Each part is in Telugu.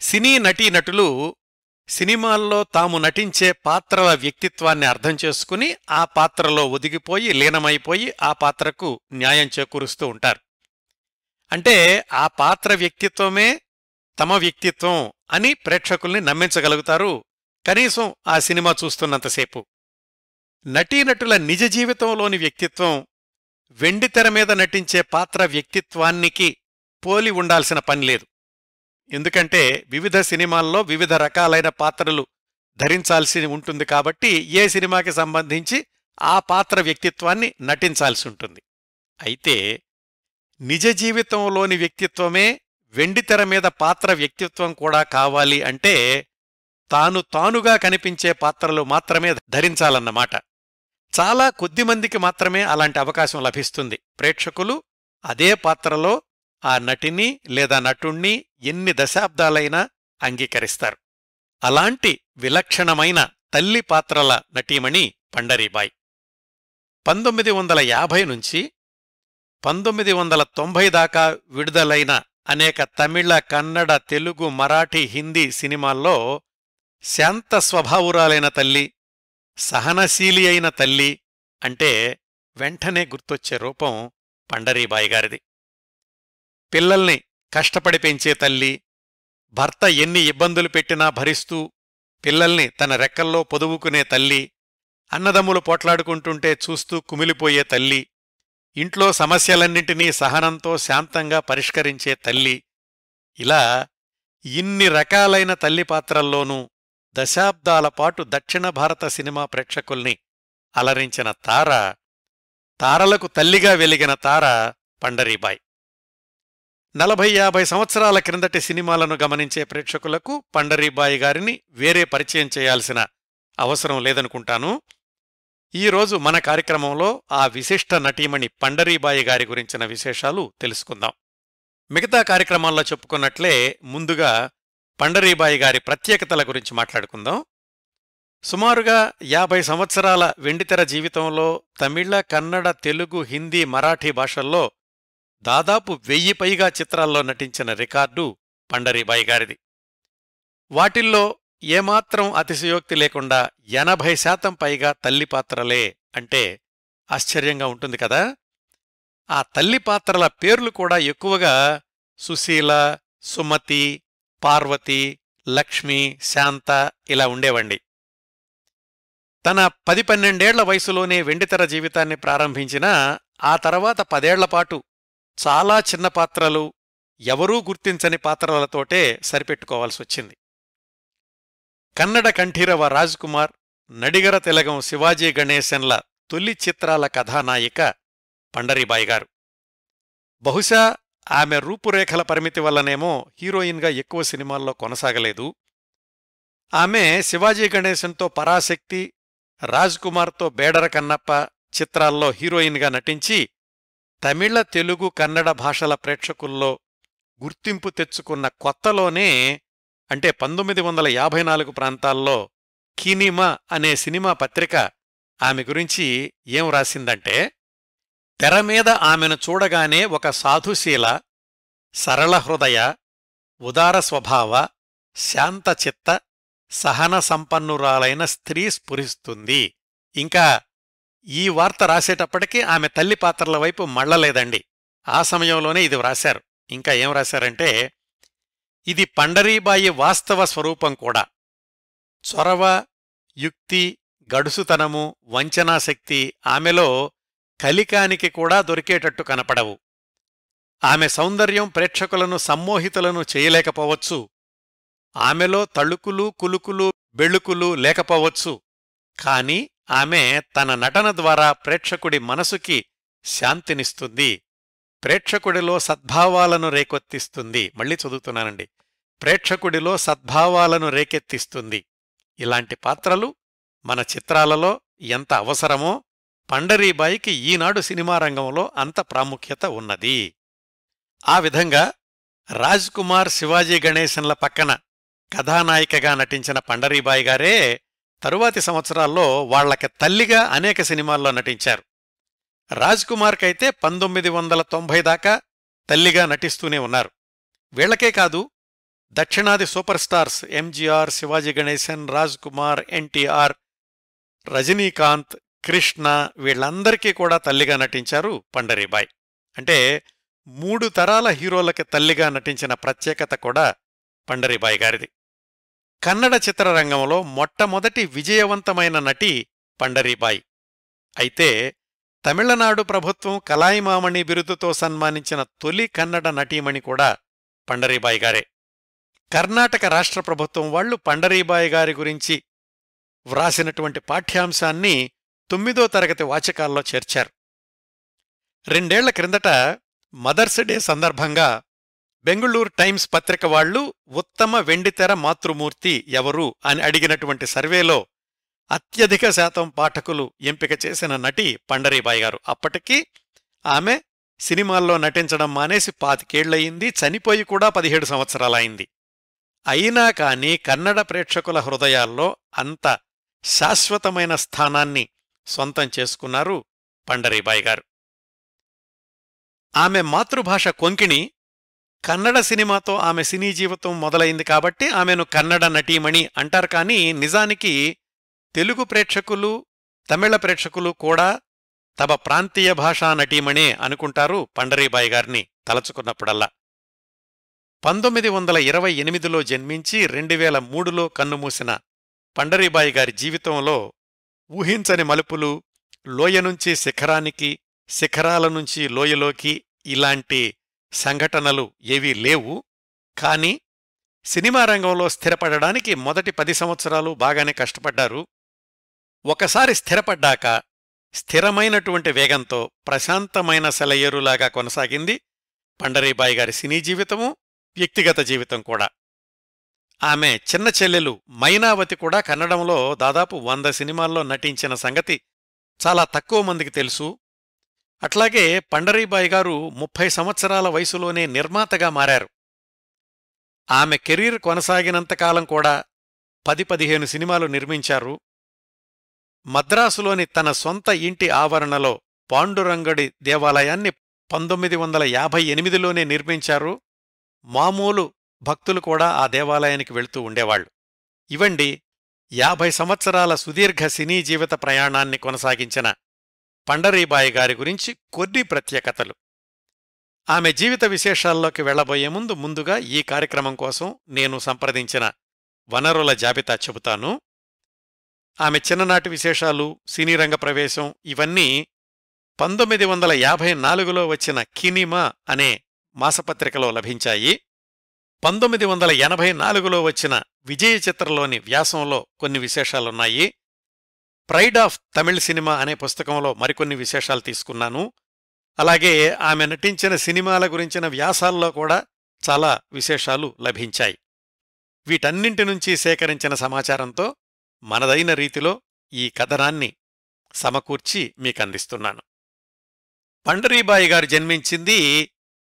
సినీ నటీనటులు సినిమాల్లో తాము నటించే పాత్రల వ్యక్తిత్వాన్ని అర్థం చేసుకుని ఆ పాత్రలో ఒదిగిపోయి లీనమైపోయి ఆ పాత్రకు న్యాయం చేకూరుస్తూ ఉంటారు. అంటే ఆ పాత్ర వ్యక్తిత్వమే తమ వ్యక్తిత్వం అని ప్రేక్షకుల్ని నమ్మించగలుగుతారు కనీసం ఆ సినిమా చూస్తున్నంతసేపు. నటీనటుల నిజ జీవితంలోని వ్యక్తిత్వం వెండితెర మీద నటించే పాత్ర వ్యక్తిత్వానికి పోలి ఉండాల్సిన పనిలేదు ఎందుకంటే వివిధ సినిమాల్లో వివిధ రకాలైన పాత్రలు ధరించాల్సి ఉంటుంది కాబట్టి ఏ సినిమాకి సంబంధించి ఆ పాత్ర వ్యక్తిత్వాన్ని నటించాల్సి ఉంటుంది. అయితే నిజ జీవితంలోని వ్యక్తిత్వమే వెండితెర మీద పాత్ర వ్యక్తిత్వం కూడా కావాలి అంటే తాను తానుగా కనిపించే పాత్రలు మాత్రమే ధరించాలన్నమాట. చాలా కొద్దిమందికి మాత్రమే అలాంటి అవకాశం లభిస్తుంది. ప్రేక్షకులు అదే పాత్రలో ఆ నటిని లేదా నటుణ్ణి ఎన్ని దశాబ్దాలైనా అంగీకరిస్తారు. అలాంటి విలక్షణమైన తల్లి పాత్రల నటీమణి పండరీబాయ్. పంతొమ్మిది వందల యాభై నుంచి పంతొమ్మిది వందల తొంభై దాకా విడుదలైన అనేక తమిళ కన్నడ తెలుగు మరాఠీ హిందీ సినిమాల్లో శాంత స్వభావురాలైన తల్లి సహనశీలి అయిన తల్లి అంటే వెంటనే గుర్తొచ్చే రూపం పండరీబాయి గారిది. పిల్లల్ని కష్టపడి పెంచే తల్లి భర్త ఎన్ని ఇబ్బందులు పెట్టినా భరిస్తూ పిల్లల్ని తన రెక్కల్లో పొదువుకునే తల్లి అన్నదమ్ములు పోట్లాడుకుంటుంటే చూస్తూ కుమిలిపోయే తల్లి ఇంట్లో సమస్యలన్నింటినీ సహనంతో శాంతంగా పరిష్కరించే తల్లి. ఇలా ఇన్ని రకాలైన తల్లి పాత్రల్లోనూ దశాబ్దాల పాటు దక్షిణ భారత సినిమా ప్రేక్షకుల్ని అలరించిన తార తారలకు తల్లిగా వెలిగిన తార పండరీబాయ్. నలభై యాభై సంవత్సరాల క్రిందటి సినిమాలను గమనించే ప్రేక్షకులకు పండరీబాయి గారిని వేరే పరిచయం చేయాల్సిన అవసరం లేదనుకుంటాను. ఈరోజు మన కార్యక్రమంలో ఆ విశిష్ట నటీమణి పండరీబాయి గారి గురించిన విశేషాలు తెలుసుకుందాం. మిగతా కార్యక్రమాల్లో చెప్పుకున్నట్లే ముందుగా పండరీబాయి గారి ప్రత్యేకతల గురించి మాట్లాడుకుందాం. సుమారుగా యాభై సంవత్సరాల వెండితెర జీవితంలో తమిళ కన్నడ తెలుగు హిందీ మరాఠీ భాషల్లో దాదాపు వెయ్యి పైగా చిత్రాల్లో నటించిన రికార్డు పండరీబాయి గారిది. వాటిల్లో ఏమాత్రం అతిశయోక్తి లేకుండా ఎనభై శాతం పైగా తల్లి పాత్రలే అంటే ఆశ్చర్యంగా ఉంటుంది కదా! ఆ తల్లి పాత్రల పేర్లు కూడా ఎక్కువగా సుశీల సుమతి పార్వతి లక్ష్మి శాంత ఇలా ఉండేవండి. తన పది పన్నెండేళ్ళ వయసులోనే వెండితెర జీవితాన్ని ప్రారంభించినా ఆ తర్వాత పదేళ్ళపాటు చాలా చిన్న పాత్రలు ఎవరూ గుర్తించని పాత్రలతోటే సరిపెట్టుకోవాల్సొచ్చింది. కన్నడ కంఠీరవ రాజ్కుమార్ నడిగర తెలగం శివాజీ గణేశన్ల తొలి చిత్రాల కథానాయిక పండరీబాయి గారు. బహుశా ఆమె రూపురేఖల పరిమితి వల్లనేమో హీరోయిన్గా ఎక్కువ సినిమాల్లో కొనసాగలేదు. ఆమె శివాజీ గణేశన్తో పరాశక్తి రాజ్కుమార్తో బేడర కన్నప్ప చిత్రాల్లో హీరోయిన్గా నటించి తమిళ తెలుగు కన్నడ భాషల ప్రేక్షకుల్లో గుర్తింపు తెచ్చుకున్న కొత్తలోనే అంటే పంతొమ్మిది వందల యాభై నాలుగు ప్రాంతాల్లో కినిమా అనే సినిమా పత్రిక ఆమె గురించి ఏం రాసిందంటే తెర మీద ఆమెను చూడగానే ఒక సాధుశీల సరళ హృదయ ఉదార స్వభావ శాంతచిత్త సహన సంపన్నురాలైన స్త్రీ స్ఫురిస్తుంది. ఇంకా ఈ వార్త రాసేటప్పటికీ ఆమె తల్లి పాత్రల వైపు మళ్ళలేదండి. ఆ సమయంలోనే ఇది వ్రాశారు. ఇంకా ఏం రాశారంటే ఇది పండరీబాయి వాస్తవ స్వరూపం కూడా. చొరవ యుక్తి గడుసుతనము వంచనాశక్తి ఆమెలో కలికానికి కూడా దొరికేటట్టు కనపడవు. ఆమె సౌందర్యం ప్రేక్షకులను సమ్మోహితులను చేయలేకపోవచ్చు. ఆమెలో తళుకులు కులుకులు బెళుకులు లేకపోవచ్చు. కాని ఆమె తన నటన ద్వారా ప్రేక్షకుడి మనసుకి శాంతినిస్తుంది. ప్రేక్షకుడిలో సద్భావాలను రేకెత్తిస్తుంది. మళ్ళీ చదువుతున్నానండి. ప్రేక్షకుడిలో సద్భావాలను రేకెత్తిస్తుంది. ఇలాంటి పాత్రలు మన చిత్రాలలో ఎంత అవసరమో పండరీబాయికి ఈనాడు సినిమా రంగంలో అంత ప్రాముఖ్యత ఉన్నది. ఆ విధంగా రాజ్ కుమార్ శివాజీ గణేశన్ల పక్కన కథానాయికగా నటించిన పండరీబాయి గారే తరువాతి సంవత్సరాల్లో వాళ్ళకి తల్లిగా అనేక సినిమాల్లో నటించారు. రాజ్ కుమార్కైతే పంతొమ్మిది వందల తొంభై దాకా తల్లిగా నటిస్తూనే ఉన్నారు. వీళ్ళకే కాదు దక్షిణాది సూపర్ స్టార్స్ ఎంజీఆర్ శివాజీ గణేశన్ రాజ్ కుమార్ ఎన్టీఆర్ రజనీకాంత్ కృష్ణ వీళ్ళందరికీ కూడా తల్లిగా నటించారు పండరీబాయ్. అంటే మూడు తరాల హీరోలకి తల్లిగా నటించిన ప్రత్యేకత కూడా పండరీబాయ్ గారిది. కన్నడ చిత్రరంగంలో మొట్టమొదటి విజయవంతమైన నటి పండరీబాయి. అయితే తమిళనాడు ప్రభుత్వం కలాయిమామణి బిరుదుతో సన్మానించిన తొలి కన్నడ నటీమణి కూడా పండరీబాయి గారే. కర్ణాటక రాష్ట్ర ప్రభుత్వం వాళ్ళు పండరీబాయి గారి గురించి వ్రాసినటువంటి పాఠ్యాంశాన్ని తొమ్మిదో తరగతి వాచకాల్లో చేర్చారు. రెండేళ్ళ క్రిందట మదర్స్ డే సందర్భంగా బెంగుళూరు టైమ్స్ పత్రిక వాళ్ళు ఉత్తమ వెండితెర మాతృమూర్తి ఎవరు అని అడిగినటువంటి సర్వేలో అత్యధిక శాతం పాఠకులు ఎంపిక చేసిన నటి పండరీబాయి గారు. అప్పటికీ ఆమె సినిమాల్లో నటించడం మానేసి పాతికేళ్ళయింది చనిపోయి కూడా పదిహేడు సంవత్సరాలైంది అయినా కాని కన్నడ ప్రేక్షకుల హృదయాల్లో అంత శాశ్వతమైన స్థానాన్ని సొంతం చేసుకున్నారు పండరీబాయి గారు. ఆమె మాతృభాష కొంకిణి కన్నడ సినిమాతో ఆమె సినీ జీవితం మొదలైంది కాబట్టి ఆమెను కన్నడ నటీమణి అంటారు. కానీ నిజానికి తెలుగు ప్రేక్షకులు తమిళ ప్రేక్షకులు కూడా తమ ప్రాంతీయ భాషా నటీమణే అనుకుంటారు పండరీబాయి గారిని తలచుకున్నప్పుడల్లా. పంతొమ్మిది వందల ఇరవై ఎనిమిదిలో జన్మించి రెండు వేల మూడులో కన్నుమూసిన పండరీబాయి గారి జీవితంలో ఊహించని మలుపులు లోయ నుంచి శిఖరానికి శిఖరాల నుంచి లోయలోకి ఇలాంటి సంఘటనలు ఏవీ లేవు. కాని సినిమా రంగంలో స్థిరపడడానికి మొదటి పది సంవత్సరాలు బాగానే కష్టపడ్డారు. ఒకసారి స్థిరపడ్డాక స్థిరమైనటువంటి వేగంతో ప్రశాంతమైన సెలయేరులాగా కొనసాగింది పండరీబాయి గారి సినీ జీవితము వ్యక్తిగత జీవితం కూడా. ఆమె చిన్న చెల్లెలు మైనావతి కూడా కన్నడంలో దాదాపు వంద సినిమాల్లో నటించిన సంగతి చాలా తక్కువ మందికి తెలుసు. అట్లాగే పండరీబాయి గారు ముప్పై సంవత్సరాల వయసులోనే నిర్మాతగా మారారు. ఆమె కెరీర్ కొనసాగినంతకాలం కూడా పది పదిహేను సినిమాలు నిర్మించారు. మద్రాసులోని తన సొంత ఇంటి ఆవరణలో పాండురంగడి దేవాలయాన్ని పంతొమ్మిది వందల యాభై ఎనిమిదిలోనే నిర్మించారు. మామూలు భక్తులు కూడా ఆ దేవాలయానికి వెళుతూ ఉండేవాళ్ళు ఇవండి యాభై సంవత్సరాల సుదీర్ఘ సినీ జీవిత ప్రయాణాన్ని కొనసాగించిన పండరీబాయి గారి గురించి కొన్ని ప్రత్యేకతలు. ఆమె జీవిత విశేషాల్లోకి వెళ్ళబోయే ముందు ముందుగా ఈ కార్యక్రమం కోసం నేను సంప్రదించిన వనరుల జాబితా చెబుతాను. ఆమె చిన్ననాటి విశేషాలు సినీ రంగ ప్రవేశం ఇవన్నీ పంతొమ్మిది వందల యాభై నాలుగులో వచ్చిన కినిమా అనే మాసపత్రికలో లభించాయి. పంతొమ్మిది వందల ఎనభై నాలుగులో వచ్చిన విజయ చిత్రలోని వ్యాసంలో కొన్ని విశేషాలున్నాయి. ప్రైడ్ ఆఫ్ తమిళ్ సినిమా అనే పుస్తకంలో మరికొన్ని విశేషాలు తీసుకున్నాను. అలాగే ఆమె నటించిన సినిమాల గురించిన వ్యాసాల్లో కూడా చాలా విశేషాలు లభించాయి. వీటన్నింటి నుంచి సేకరించిన సమాచారంతో మనదైన రీతిలో ఈ కథనాన్ని సమకూర్చి మీకందిస్తున్నాను. పండరీబాయి గారు జన్మించింది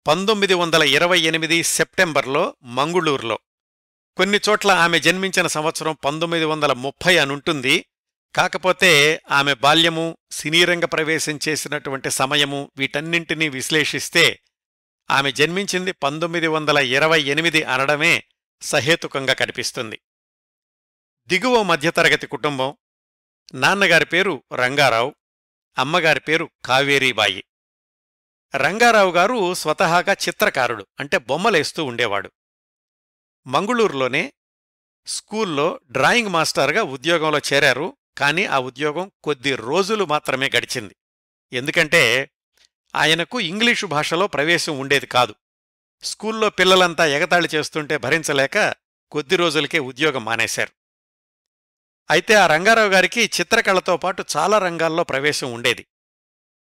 పంతొమ్మిది వందల ఇరవై ఎనిమిది సెప్టెంబర్లో మంగుళూరులో. కొన్ని చోట్ల ఆమె జన్మించిన సంవత్సరం పంతొమ్మిది వందల ముప్పై అనుంటుంది. కాకపోతే ఆమె బాల్యము సినీరంగ ప్రవేశం చేసినటువంటి సమయము వీటన్నింటినీ విశ్లేషిస్తే ఆమె జన్మించింది పంతొమ్మిది వందల ఇరవై ఎనిమిది అనడమే సహేతుకంగా కనిపిస్తుంది. దిగువ మధ్యతరగతి కుటుంబం నాన్నగారి పేరు రంగారావు అమ్మగారి పేరు కావేరీబాయి. రంగారావు గారు స్వతహాగా చిత్రకారుడు అంటే బొమ్మలేస్తూ ఉండేవాడు. మంగుళూరులోనే స్కూల్లో డ్రాయింగ్ మాస్టర్గా ఉద్యోగంలో చేరారు. కానీ ఆ ఉద్యోగం కొద్ది రోజులు మాత్రమే గడిచింది. ఎందుకంటే ఆయనకు ఇంగ్లీషు భాషలో ప్రవేశం ఉండేది కాదు. స్కూల్లో పిల్లలంతా ఎగతాళి చేస్తుంటే భరించలేక కొద్ది రోజులకే ఉద్యోగం మానేశారు. అయితే ఆ రంగారావు గారికి చిత్రకళతో పాటు చాలా రంగాల్లో ప్రవేశం ఉండేది.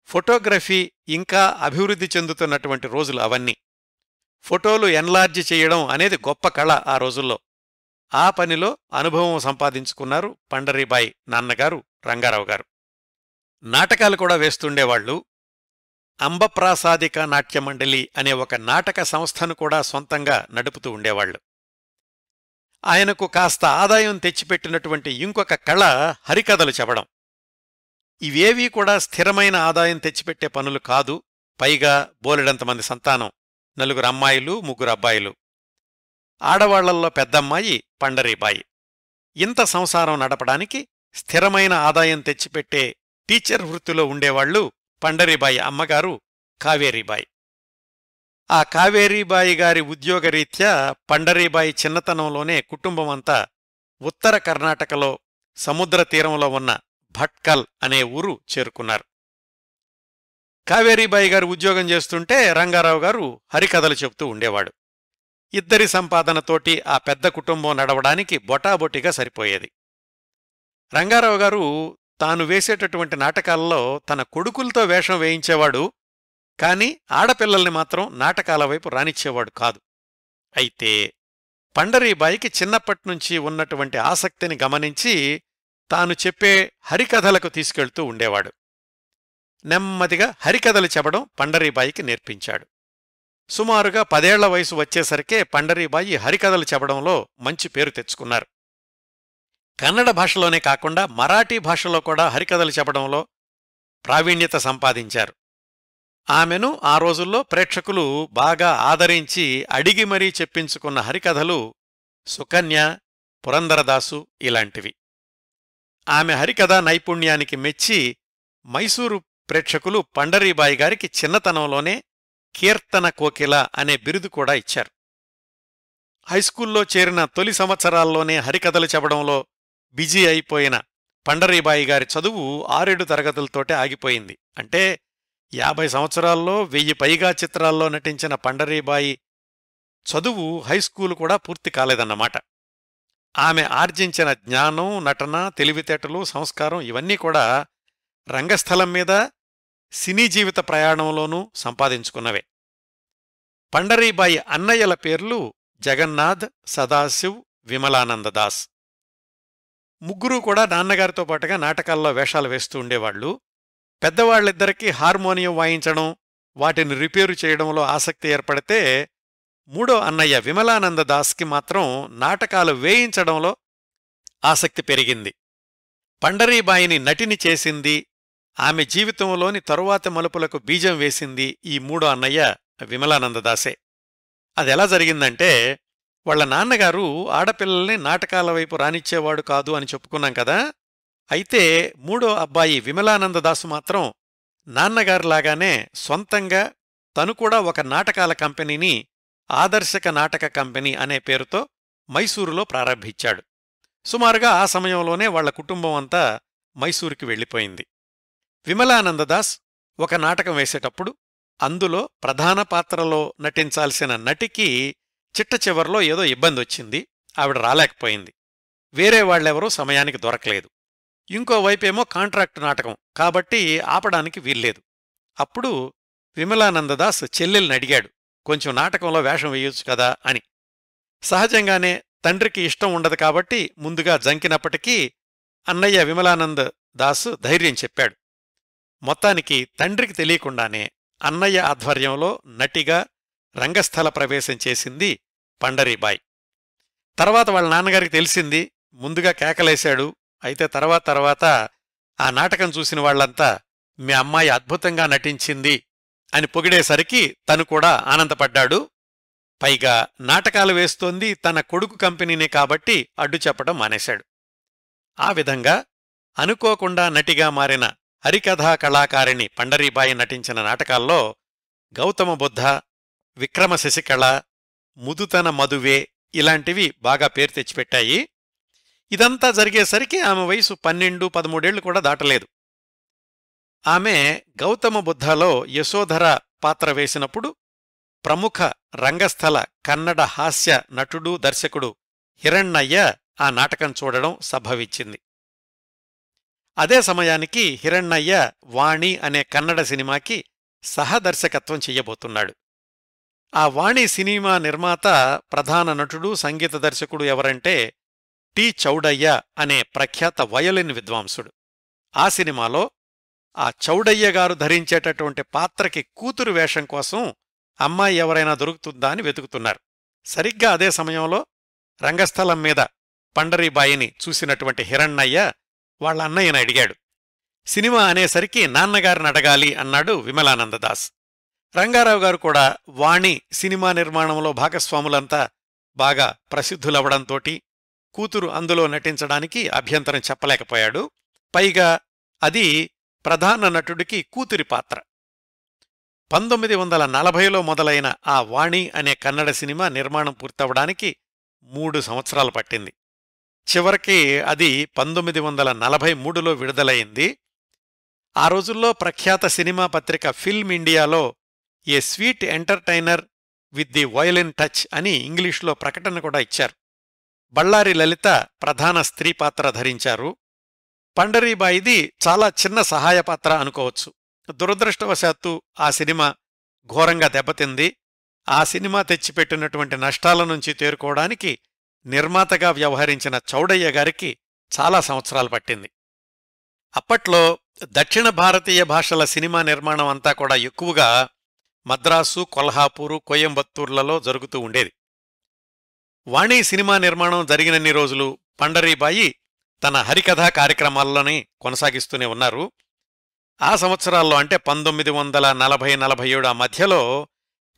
ఫోటోగ్రఫీ ఇంకా అభివృద్ధి చెందుతున్నటువంటి రోజులు అవన్నీ. ఫోటోలు ఎన్లార్జి చేయడం అనేది గొప్ప కళ ఆ రోజుల్లో. ఆ పనిలో అనుభవం సంపాదించుకున్నారు పండరీబాయి నాన్నగారు రంగారావు గారు నాటకాలు కూడా వేస్తుండేవాళ్ళు అంబప్రాసాదిక నాట్యమండలి అనే ఒక నాటక సంస్థను కూడా సొంతంగా నడుపుతూ ఉండేవాళ్ళు ఆయనకు కాస్త ఆదాయం తెచ్చిపెట్టినటువంటి ఇంకొక కళ హరికథలు చెప్పడం. ఇవేవీ కూడా స్థిరమైన ఆదాయం తెచ్చిపెట్టే పనులు కాదు. పైగా బోలెడంతమంది సంతానం. నలుగురు అమ్మాయిలు ముగ్గురు అబ్బాయిలు. ఆడవాళ్ళల్లో పెద్దమ్మాయి పండరీబాయి. ఇంత సంసారం నడపడానికి స్థిరమైన ఆదాయం తెచ్చిపెట్టే టీచర్ వృత్తిలో ఉండేవాళ్ళు పండరీబాయి అమ్మగారు కావేరీబాయి. ఆ కావేరీబాయి గారి ఉద్యోగరీత్యా పండరీబాయి చిన్నతనంలోనే కుటుంబమంతా ఉత్తర కర్ణాటకలో సముద్ర తీరంలో ఉన్న భట్కల్ అనే ఊరు చేరుకున్నారు. కావేరీబాయి గారు ఉద్యోగం చేస్తుంటే రంగారావు గారు హరికథలు చెప్తూ ఉండేవాడు. ఇద్దరి సంపాదనతోటి ఆ పెద్ద కుటుంబం నడవడానికి బొటాబొటిగా సరిపోయేది. రంగారావు గారు తాను వేసేటటువంటి నాటకాల్లో తన కొడుకులతో వేషం వేయించేవాడు కాని ఆడపిల్లల్ని మాత్రం నాటకాల వైపు రానిచ్చేవాడు కాదు. అయితే పండరీబాయికి చిన్నప్పట్నుంచి ఉన్నటువంటి ఆసక్తిని గమనించి తాను చెప్పే హరికథలకు తీసుకెళ్తూ ఉండేవాడు. నెమ్మదిగా హరికథలు చెప్పడం పండరీబాయికి నేర్పించాడు. సుమారుగా పదేళ్ళ వయసు వచ్చేసరికే పండరీబాయి హరికథలు చెప్పడంలో మంచి పేరు తెచ్చుకున్నారు. కన్నడ భాషలోనే కాకుండా మరాఠీ భాషలో కూడా హరికథలు చెప్పడంలో ప్రావీణ్యత సంపాదించారు. ఆమెను ఆ రోజుల్లో ప్రేక్షకులు బాగా ఆదరించి అడిగి మరీ చెప్పించుకున్న హరికథలు సుకన్య పురందరదాసు ఇలాంటివి. ఆమె హరికథా నైపుణ్యానికి మెచ్చి మైసూరు ప్రేక్షకులు పండరీబాయి గారికి చిన్నతనంలోనే కీర్తన కోకిల అనే బిరుదు కూడా ఇచ్చారు. హైస్కూల్లో చేరిన తొలి సంవత్సరాల్లోనే హరికథలు చెప్పడంలో బిజీ అయిపోయిన పండరీబాయి గారి చదువు ఆరేడు తరగతులతోటే ఆగిపోయింది. అంటే యాభై సంవత్సరాల్లో వెయ్యి పైగా చిత్రాల్లో నటించిన పండరీబాయి చదువు హైస్కూలు కూడా పూర్తి కాలేదన్నమాట. ఆమె ఆర్జించిన జ్ఞానం నటన తెలివితేటలు సంస్కారం ఇవన్నీ కూడా రంగస్థలం మీద సినీ జీవిత ప్రయాణంలోనూ సంపాదించుకున్నవే. పండరీబాయి అన్నయ్యల పేర్లు జగన్నాథ్ సదాశివ్ విమలానందదాస్ ముగ్గురూ కూడా నాన్నగారితో పాటుగా నాటకాల్లో వేషాలు వేస్తూ ఉండేవాళ్ళు పెద్దవాళ్ళిద్దరికీ హార్మోనియం వాయించడం వాటిని రిపేరు చేయడంలో ఆసక్తి ఏర్పడితే మూడో అన్నయ్య విమలానందదాస్కి మాత్రం నాటకాలు వేయించడంలో ఆసక్తి పెరిగింది. పండరీబాయిని నటిని చేసింది ఆమె జీవితంలోని తరువాత మలుపులకు బీజం వేసింది ఈ మూడో అన్నయ్య విమలానందదాసే. అదెలా జరిగిందంటే వాళ్ళ నాన్నగారు ఆడపిల్లల్ని నాటకాల వైపు రానిచ్చేవాడు కాదు అని చెప్పుకున్నాం కదా అయితే మూడో అబ్బాయి విమలానందదాసు మాత్రం నాన్నగారులాగానే సొంతంగా తను కూడా ఒక నాటకాల కంపెనీని ఆదర్శక నాటక కంపెనీ అనే పేరుతో మైసూరులో ప్రారంభించాడు. సుమారుగా ఆ సమయంలోనే వాళ్ళ కుటుంబం అంతా మైసూరుకి వెళ్ళిపోయింది. విమలానందదాస్ ఒక నాటకం వేసేటప్పుడు అందులో ప్రధాన పాత్రలో నటించాల్సిన నటికి చిట్ట చివర్లో ఏదో ఇబ్బంది వచ్చింది ఆవిడ రాలేకపోయింది. వేరే వాళ్ళెవరూ సమయానికి దొరకలేదు. ఇంకోవైపేమో కాంట్రాక్టు నాటకం కాబట్టి ఆపడానికి వీల్లేదు. అప్పుడు విమలానందదాస్ చెల్లెల్ని అడిగాడు కొంచెం నాటకంలో వేషం వేయొచ్చు కదా అని. సహజంగానే తండ్రికి ఇష్టం ఉండదు కాబట్టి ముందుగా జంకినప్పటికీ అన్నయ్య విమలానంద్ దాసు ధైర్యం చెప్పాడు. మొత్తానికి తండ్రికి తెలియకుండానే అన్నయ్య ఆధ్వర్యంలో నటిగా రంగస్థల ప్రవేశం చేసింది పండరీబాయ్. తర్వాత వాళ్ళ నాన్నగారికి తెలిసింది ముందుగా కేకలేశాడు అయితే తర్వాత తర్వాత ఆ నాటకం చూసిన వాళ్ళంతా మీ అమ్మాయి అద్భుతంగా నటించింది అని పొగిడేసరికి తను కూడా ఆనందపడ్డాడు. పైగా నాటకాలు వేస్తోంది తన కొడుకు కంపెనీనే కాబట్టి అడ్డు చెప్పడం మానేశాడు. ఆ విధంగా అనుకోకుండా నటిగా మారిన హరికథా కళాకారిణి పండరీబాయి నటించిన నాటకాల్లో గౌతమ బుద్ధ విక్రమ శశికళ ముదుతన మధువే ఇలాంటివి బాగా పేరు తెచ్చిపెట్టాయి. ఇదంతా జరిగేసరికి ఆమె వయసు పన్నెండు పదమూడేళ్ళు కూడా దాటలేదు. ఆమె గౌతమ బుద్ధలో యశోధర పాత్ర వేసినప్పుడు ప్రముఖ రంగస్థల కన్నడ హాస్య నటుడు దర్శకుడు హిరణ్ణయ్య ఆ నాటకం చూడడం సంభవించింది. అదే సమయానికి హిరణ్ణయ్య వాణి అనే కన్నడ సినిమాకి సహదర్శకత్వం చెయ్యబోతున్నాడు. ఆ వాణి సినిమా నిర్మాత ప్రధాన నటుడు సంగీత దర్శకుడు ఎవరంటే టి. చౌడయ్య అనే ప్రఖ్యాత వయలిన్ విద్వాంసుడు. ఆ సినిమాలో ఆ చౌడయ్య గారు ధరించేటటువంటి పాత్రకి కూతురు వేషం కోసం అమ్మాయి ఎవరైనా దొరుకుతుందా అని వెతుకుతున్నారు. సరిగ్గా అదే సమయంలో రంగస్థలం మీద పండరీబాయిని చూసినటువంటి హిరణ్ణయ్య వాళ్ళ అన్నయ్యను అడిగాడు. సినిమా అనేసరికి నాన్నగారిని అడగాలి అన్నాడు విమలానందదాస్. రంగారావు గారు కూడా వాణి సినిమా నిర్మాణంలో భాగస్వాములంతా బాగా ప్రసిద్ధులవడంతోటి కూతురు అందులో నటించడానికి అభ్యంతరం చెప్పలేకపోయాడు. పైగా అది ప్రధాన నటుడికి కూతురి పాత్ర. పంతొమ్మిది వందల నలభైలో మొదలైన ఆ వాణి అనే కన్నడ సినిమా నిర్మాణం పూర్తవడానికి మూడు సంవత్సరాలు పట్టింది. చివరికి అది పంతొమ్మిది వందల నలభై మూడులో విడుదలైంది. ఆ రోజుల్లో ప్రఖ్యాత సినిమా పత్రిక ఫిల్మ్ ఇండియాలో a sweet entertainer with the violin touch అని ఇంగ్లీష్లో ప్రకటన కూడా ఇచ్చారు. బళ్ళారి లలిత ప్రధాన స్త్రీ పాత్ర ధరించారు. పండరీబాయిది చాలా చిన్న సహాయ పాత్ర అనుకోవచ్చు. దురదృష్టవశాత్తు ఆ సినిమా ఘోరంగా దెబ్బతింది. ఆ సినిమా తెచ్చిపెట్టినటువంటి నష్టాల నుంచి తేరుకోవడానికి నిర్మాతగా వ్యవహరించిన చౌడయ్య గారికి చాలా సంవత్సరాలు పట్టింది. అప్పట్లో దక్షిణ భారతీయ భాషల సినిమా నిర్మాణం అంతా కూడా ఎక్కువగా మద్రాసు కొల్హాపూరు కోయంబత్తూర్లలో జరుగుతూ ఉండేది. వాణి సినిమా నిర్మాణం జరిగినన్ని రోజులు పండరీబాయి తన హరికథా కార్యక్రమాల్లోనే కొనసాగిస్తూనే ఉన్నారు. ఆ సంవత్సరాల్లో అంటే పంతొమ్మిది వందల నలభై నలభై ఏడు ఆ మధ్యలో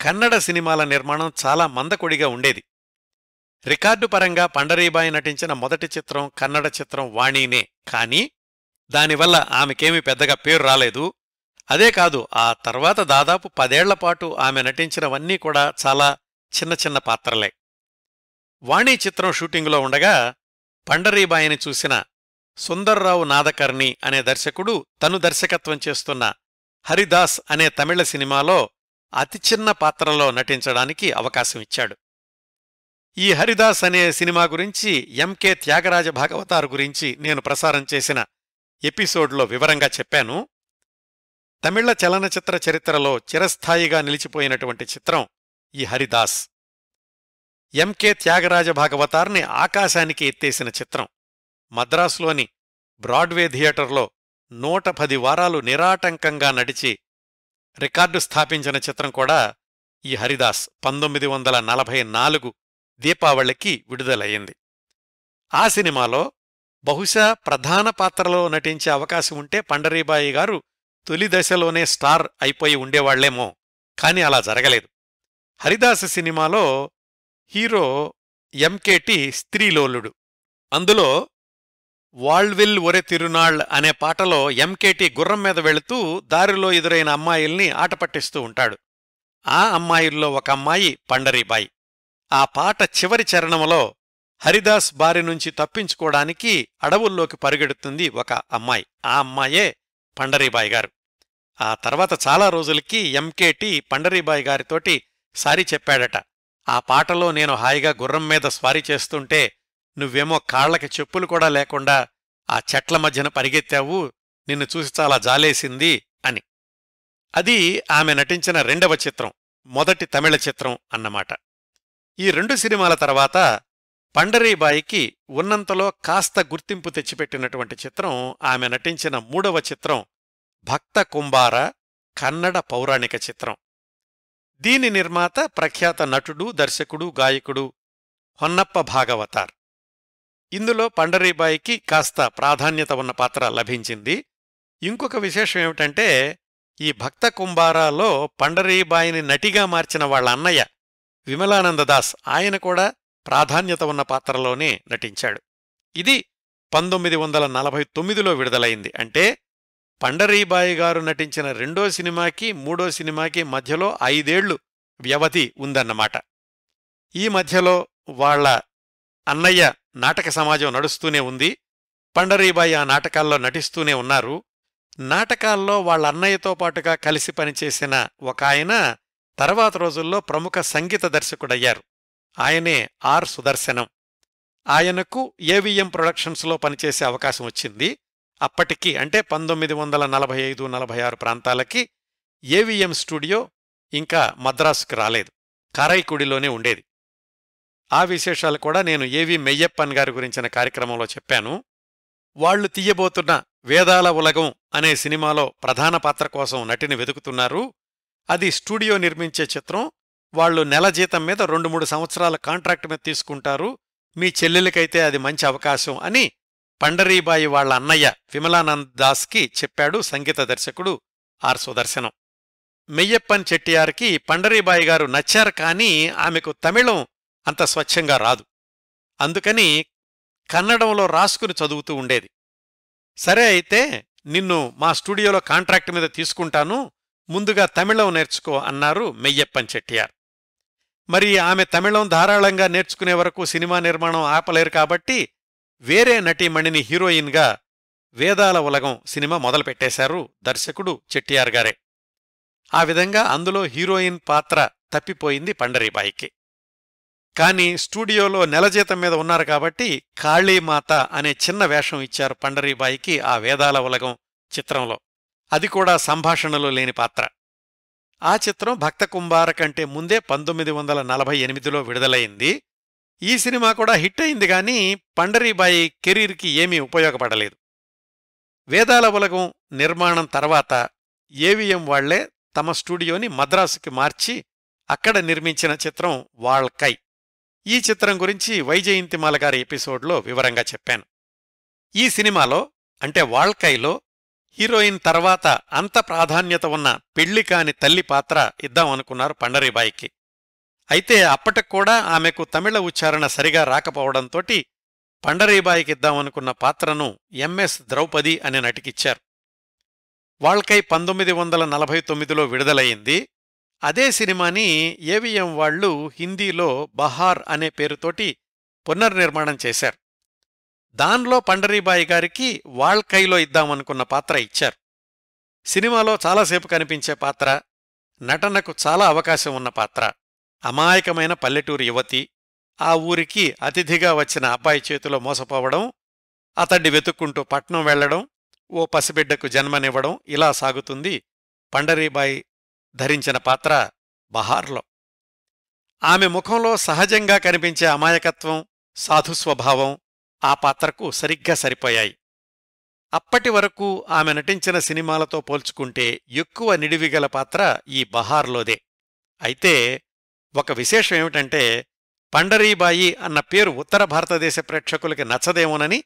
కన్నడ సినిమాల నిర్మాణం చాలా మందకొడిగా ఉండేది. రికార్డు పరంగా పండరీబాయి నటించిన మొదటి చిత్రం కన్నడ చిత్రం వాణీనే. కానీ దానివల్ల ఆమెకేమీ పెద్దగా పేరు రాలేదు. అదే కాదు ఆ తర్వాత దాదాపు పదేళ్ళపాటు ఆమె నటించినవన్నీ కూడా చాలా చిన్న చిన్న పాత్రలే. వాణి చిత్రం షూటింగులో ఉండగా పండరీబాయిని చూసిన సుందర్రావు నాదకర్ణి అనే దర్శకుడు తను దర్శకత్వం చేస్తున్న హరిదాస్ అనే తమిళ సినిమాలో అతి చిన్న పాత్రలో నటించడానికి అవకాశం ఇచ్చాడు. ఈ హరిదాస్ అనే సినిమా గురించి ఎంకే త్యాగరాజ భాగవతారు గురించి నేను ప్రసారం చేసిన ఎపిసోడ్లో వివరంగా చెప్పాను. తమిళ చలనచిత్ర చరిత్రలో చిరస్థాయిగా నిలిచిపోయినటువంటి చిత్రం ఈ హరిదాస్. ఎంకే త్యాగరాజ భాగవతార్ని ఆకాశానికి ఎత్తేసిన చిత్రం. మద్రాసులోని బ్రాడ్వే థియేటర్లో నూట పది వారాలు నిరాటంకంగా నడిచి రికార్డు స్థాపించిన చిత్రం కూడా ఈ హరిదాస్. పంతొమ్మిది వందల నలభై నాలుగు దీపావళికి విడుదలయ్యింది. ఆ సినిమాలో బహుశా ప్రధాన పాత్రలో నటించే అవకాశం ఉంటే పండరీబాయి గారు తొలి దశలోనే స్టార్ అయిపోయి ఉండేవాళ్ళేమో కాని అలా జరగలేదు. హరిదాస సినిమాలో హీరో ఎంకేటి స్త్రీలోలుడు. అందులో వాళ్విల్ ఒరె తిరునాళ్ అనే పాటలో ఎంకేటి గుర్రం మీద వెళుతూ దారిలో ఎదురైన అమ్మాయిల్ని ఆటపట్టిస్తూ ఉంటాడు. ఆ అమ్మాయిల్లో ఒక అమ్మాయి పండరీబాయి. ఆ పాట చివరి చరణంలో హరిదాస్ బారి నుంచి తప్పించుకోవడానికి అడవుల్లోకి పరుగెడుతుంది ఒక అమ్మాయి. ఆ అమ్మాయే పండరీబాయి గారు. ఆ తర్వాత చాలా రోజులకి ఎంకేటి పండరీబాయి గారితోటి సారీ చెప్పాడట. ఆ పాటలో నేను హాయిగా గుర్రం మీద స్వారీ చేస్తుంటే నువ్వేమో కాళ్ళకి చెప్పులు కూడా లేకుండా ఆ చెట్ల మధ్యన పరిగెత్తావు నిన్ను చూసి చాలా జాలేసింది అని. అది ఆమె నటించిన రెండవ చిత్రం మొదటి తమిళ చిత్రం అన్నమాట. ఈ రెండు సినిమాల తర్వాత పండరీబాయికి ఉన్నంతలో కాస్త గుర్తింపు తెచ్చిపెట్టినటువంటి చిత్రం ఆమె నటించిన మూడవ చిత్రం భక్త కుంబార కన్నడ పౌరాణిక చిత్రం. దీని నిర్మాత ప్రఖ్యాత నటుడు దర్శకుడు గాయకుడు హొన్నప్ప భాగవతార్. ఇందులో పండరీబాయికి కాస్త ప్రాధాన్యత ఉన్న పాత్ర లభించింది. ఇంకొక విశేషం ఏమిటంటే ఈ భక్త కుంబారాలో పండరీబాయిని నటిగా మార్చిన వాళ్ళ అన్నయ్య విమలానందదాస్ ఆయన కూడా ప్రాధాన్యత ఉన్న పాత్రలోనే నటించాడు. ఇది పంతొమ్మిది వందల నలభై తొమ్మిదిలో విడుదలైంది. అంటే పండరీబాయి గారు నటించిన రెండో సినిమాకి మూడో సినిమాకి మధ్యలో ఐదేళ్ళు వ్యవధి ఉందన్నమాట. ఈ మధ్యలో వాళ్ళ అన్నయ్య నాటక సమాజం నడుస్తూనే ఉంది. పండరీబాయి ఆ నాటకాల్లో నటిస్తూనే ఉన్నారు. నాటకాల్లో వాళ్ళ అన్నయ్యతో పాటుగా కలిసి పనిచేసిన ఒక ఆయన తర్వాత రోజుల్లో ప్రముఖ సంగీత దర్శకుడయ్యారు. ఆయనే ఆర్ సుదర్శనం. ఆయనకు ఏవిఎం ప్రొడక్షన్స్లో పనిచేసే అవకాశం వచ్చింది. అప్పటికి అంటే పంతొమ్మిది వందల నలభై ఐదు నలభై ఆరు ప్రాంతాలకి ఏవిఎం స్టూడియో ఇంకా మద్రాసుకు రాలేదు. కారైకుడిలోనే ఉండేది. ఆ విశేషాలు కూడా నేను ఏవి మెయ్యప్పన్ గారి గురించిన కార్యక్రమంలో చెప్పాను. వాళ్ళు తీయబోతున్న వేదాల ఉలగం అనే సినిమాలో ప్రధాన పాత్ర కోసం నటిని వెతుకుతున్నారు. అది స్టూడియో నిర్మించే చిత్రం. వాళ్ళు నెల జీతం మీద రెండు మూడు సంవత్సరాల కాంట్రాక్ట్ మీద తీసుకుంటారు. మీ చెల్లెలికైతే అది మంచి అవకాశం అని పండరీబాయి వాళ్ళ అన్నయ్య విమలానంద్ దాస్కి చెప్పాడు సంగీత దర్శకుడు ఆర్ సుదర్శనం. మెయ్యప్పన్ చెట్టియార్కి పండరీబాయి గారు నచ్చారు కానీ ఆమెకు తమిళం అంత స్వచ్ఛంగా రాదు. అందుకని కన్నడంలో రాసుకుని చదువుతూ ఉండేది. సరే అయితే నిన్ను మా స్టూడియోలో కాంట్రాక్ట్ మీద తీసుకుంటాను. ముందుగా తమిళం నేర్చుకో అన్నారు మెయ్యప్పన్ చెట్టియార్. మరి ఆమె తమిళం ధారాళంగా నేర్చుకునే వరకు సినిమా నిర్మాణం ఆపలేరు కాబట్టి వేరే నటీమణిని హీరోయిన్గా వేదాల ఉలగం సినిమా మొదలుపెట్టేశారు దర్శకుడు చెట్టియార్ గారే. ఆ విధంగా అందులో హీరోయిన్ పాత్ర తప్పిపోయింది పండరీబాయికి. కాని స్టూడియోలో నెలజీతం మీద ఉన్నారు కాబట్టి కాళీమాత అనే చిన్న వేషం ఇచ్చారు పండరీబాయికి ఆ వేదాల ఉలగం చిత్రంలో. అది కూడా సంభాషణలో లేని పాత్ర. ఆ చిత్రం భక్త కుంభార కంటే ముందే పంతొమ్మిది వందల నలభై ఎనిమిదిలో విడుదలైంది. ఈ సినిమా కూడా హిట్ అయింది గాని పండరీబాయి కెరీర్కి ఏమీ ఉపయోగపడలేదు. వేదాల ఉలగం నిర్మాణం తర్వాత ఏవిఎం వాళ్ళే తమ స్టూడియోని మద్రాసుకి మార్చి అక్కడ నిర్మించిన చిత్రం వాళ్కై ఈ చిత్రం గురించి వైజయంతిమాల గారి ఎపిసోడ్లో వివరంగా చెప్పాను. ఈ సినిమాలో అంటే వాళ్కైలో హీరోయిన్ తర్వాత అంత ప్రాధాన్యత ఉన్న పెళ్ళి కాని తల్లి పాత్ర ఇద్దామనుకున్నారు పండరీబాయికి. అయితే అప్పటికూడా ఆమెకు తమిళ ఉచ్చారణ సరిగా రాకపోవడంతోటి పండరీబాయికి ఇద్దామనుకున్న పాత్రను ఎంఎస్ ద్రౌపది అనే నటికిచ్చారు. వాళ్కై పంతొమ్మిది వందల నలభై తొమ్మిదిలో విడుదలయింది అదే సినిమాని ఏవిఎం వాళ్ళు హిందీలో బహార్ అనే పేరుతోటి పునర్నిర్మాణం చేశారు. దాన్లో పండరీబాయి గారికి వాళ్కైలో ఇద్దామనుకున్న పాత్ర ఇచ్చారు. సినిమాలో చాలాసేపు కనిపించే పాత్ర నటనకు చాలా అవకాశం ఉన్న పాత్ర అమాయకమైన పల్లెటూరు యువతి ఆ ఊరికి అతిథిగా వచ్చిన అబ్బాయి చేతిలో మోసపోవడం అతడ్ని వెతుక్కుంటూ పట్నం వెళ్ళడం ఓ పసిబిడ్డకు జన్మనివ్వడం ఇలా సాగుతుంది పండరీబాయి ధరించిన పాత్ర బహార్లో. ఆమె ముఖంలో సహజంగా కనిపించే అమాయకత్వం సాధుస్వభావం ఆ పాత్రకు సరిగ్గా సరిపోయాయి. అప్పటి వరకు ఆమె నటించిన సినిమాలతో పోల్చుకుంటే ఎక్కువ నిడివిగల పాత్ర ఈ బహార్లోదే. అయితే ఒక విశేషం ఏమిటంటే పండరీబాయి అన్న పేరు ఉత్తర భారతదేశ ప్రేక్షకులకి నచ్చదేమోనని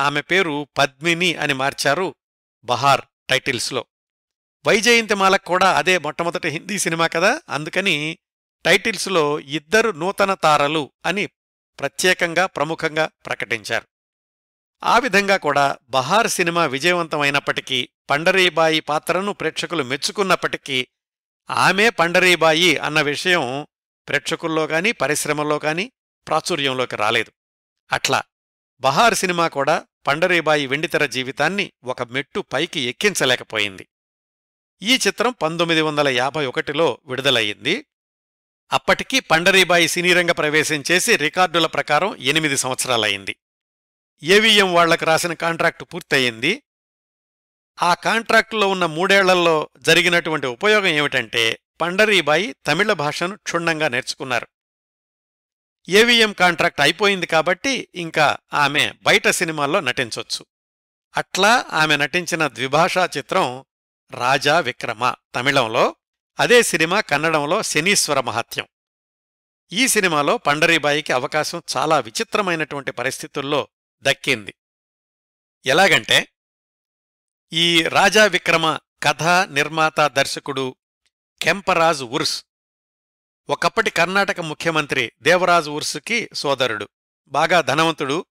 ఆమె పేరు పద్మిని అని మార్చారు బహార్ టైటిల్స్లో. వైజయంతిమాలకు కూడా అదే మొట్టమొదటి హిందీ సినిమా కదా అందుకని టైటిల్స్లో ఇద్దరు నూతన తారలు అని ప్రత్యేకంగా ప్రముఖంగా ప్రకటించారు. ఆ విధంగా కూడా బహార్ సినిమా విజయవంతమైనప్పటికీ పండరీబాయి పాత్రను ప్రేక్షకులు మెచ్చుకున్నప్పటికీ ఆమె పండరీబాయి అన్న విషయం ప్రేక్షకుల్లో గాని పరిశ్రమల్లో గాని ప్రాచుర్యంలోకి రాలేదు. అట్లా బహార్ సినిమా కూడా పండరీబాయి వెండితెర జీవితాన్ని ఒక మెట్టు పైకి ఎక్కించలేకపోయింది. ఈ చిత్రం పంతొమ్మిది వందల యాభై ఒకటిలో విడుదలయ్యింది. అప్పటికి పండరీబాయి సినీరంగ ప్రవేశం చేసి రికార్డుల ప్రకారం ఎనిమిది సంవత్సరాలయ్యింది. ఏవిఎం వాళ్ళకు రాసిన కాంట్రాక్టు పూర్తయింది ఆ కాంట్రాక్టులో ఉన్న మూడేళ్ళలో జరిగినటువంటి ఉపయోగం ఏమిటంటే పండరీబాయి తమిళ భాషను క్షుణ్ణంగా నేర్చుకున్నారు. ఏవిఎం కాంట్రాక్ట్ అయిపోయింది కాబట్టి ఇంకా ఆమె బయట సినిమాల్లో నటించొచ్చు. అట్లా ఆమె నటించిన ద్విభాషా చిత్రం రాజా విక్రమ తమిళంలో అదే సినిమా కన్నడంలో శనీశ్వర మహత్యం. ఈ సినిమాలో పండరీబాయికి అవకాశం చాలా విచిత్రమైనటువంటి పరిస్థితుల్లో దక్కింది. ఎలాగంటే ఈ రాజా విక్రమ కథ నిర్మాత దర్శకుడు కెంపరాజ్ ఉర్స్ ఒకప్పటి కర్ణాటక ముఖ్యమంత్రి దేవరాజ్ ఉర్సుకి సోదరుడు. బాగా ధనవంతుడు.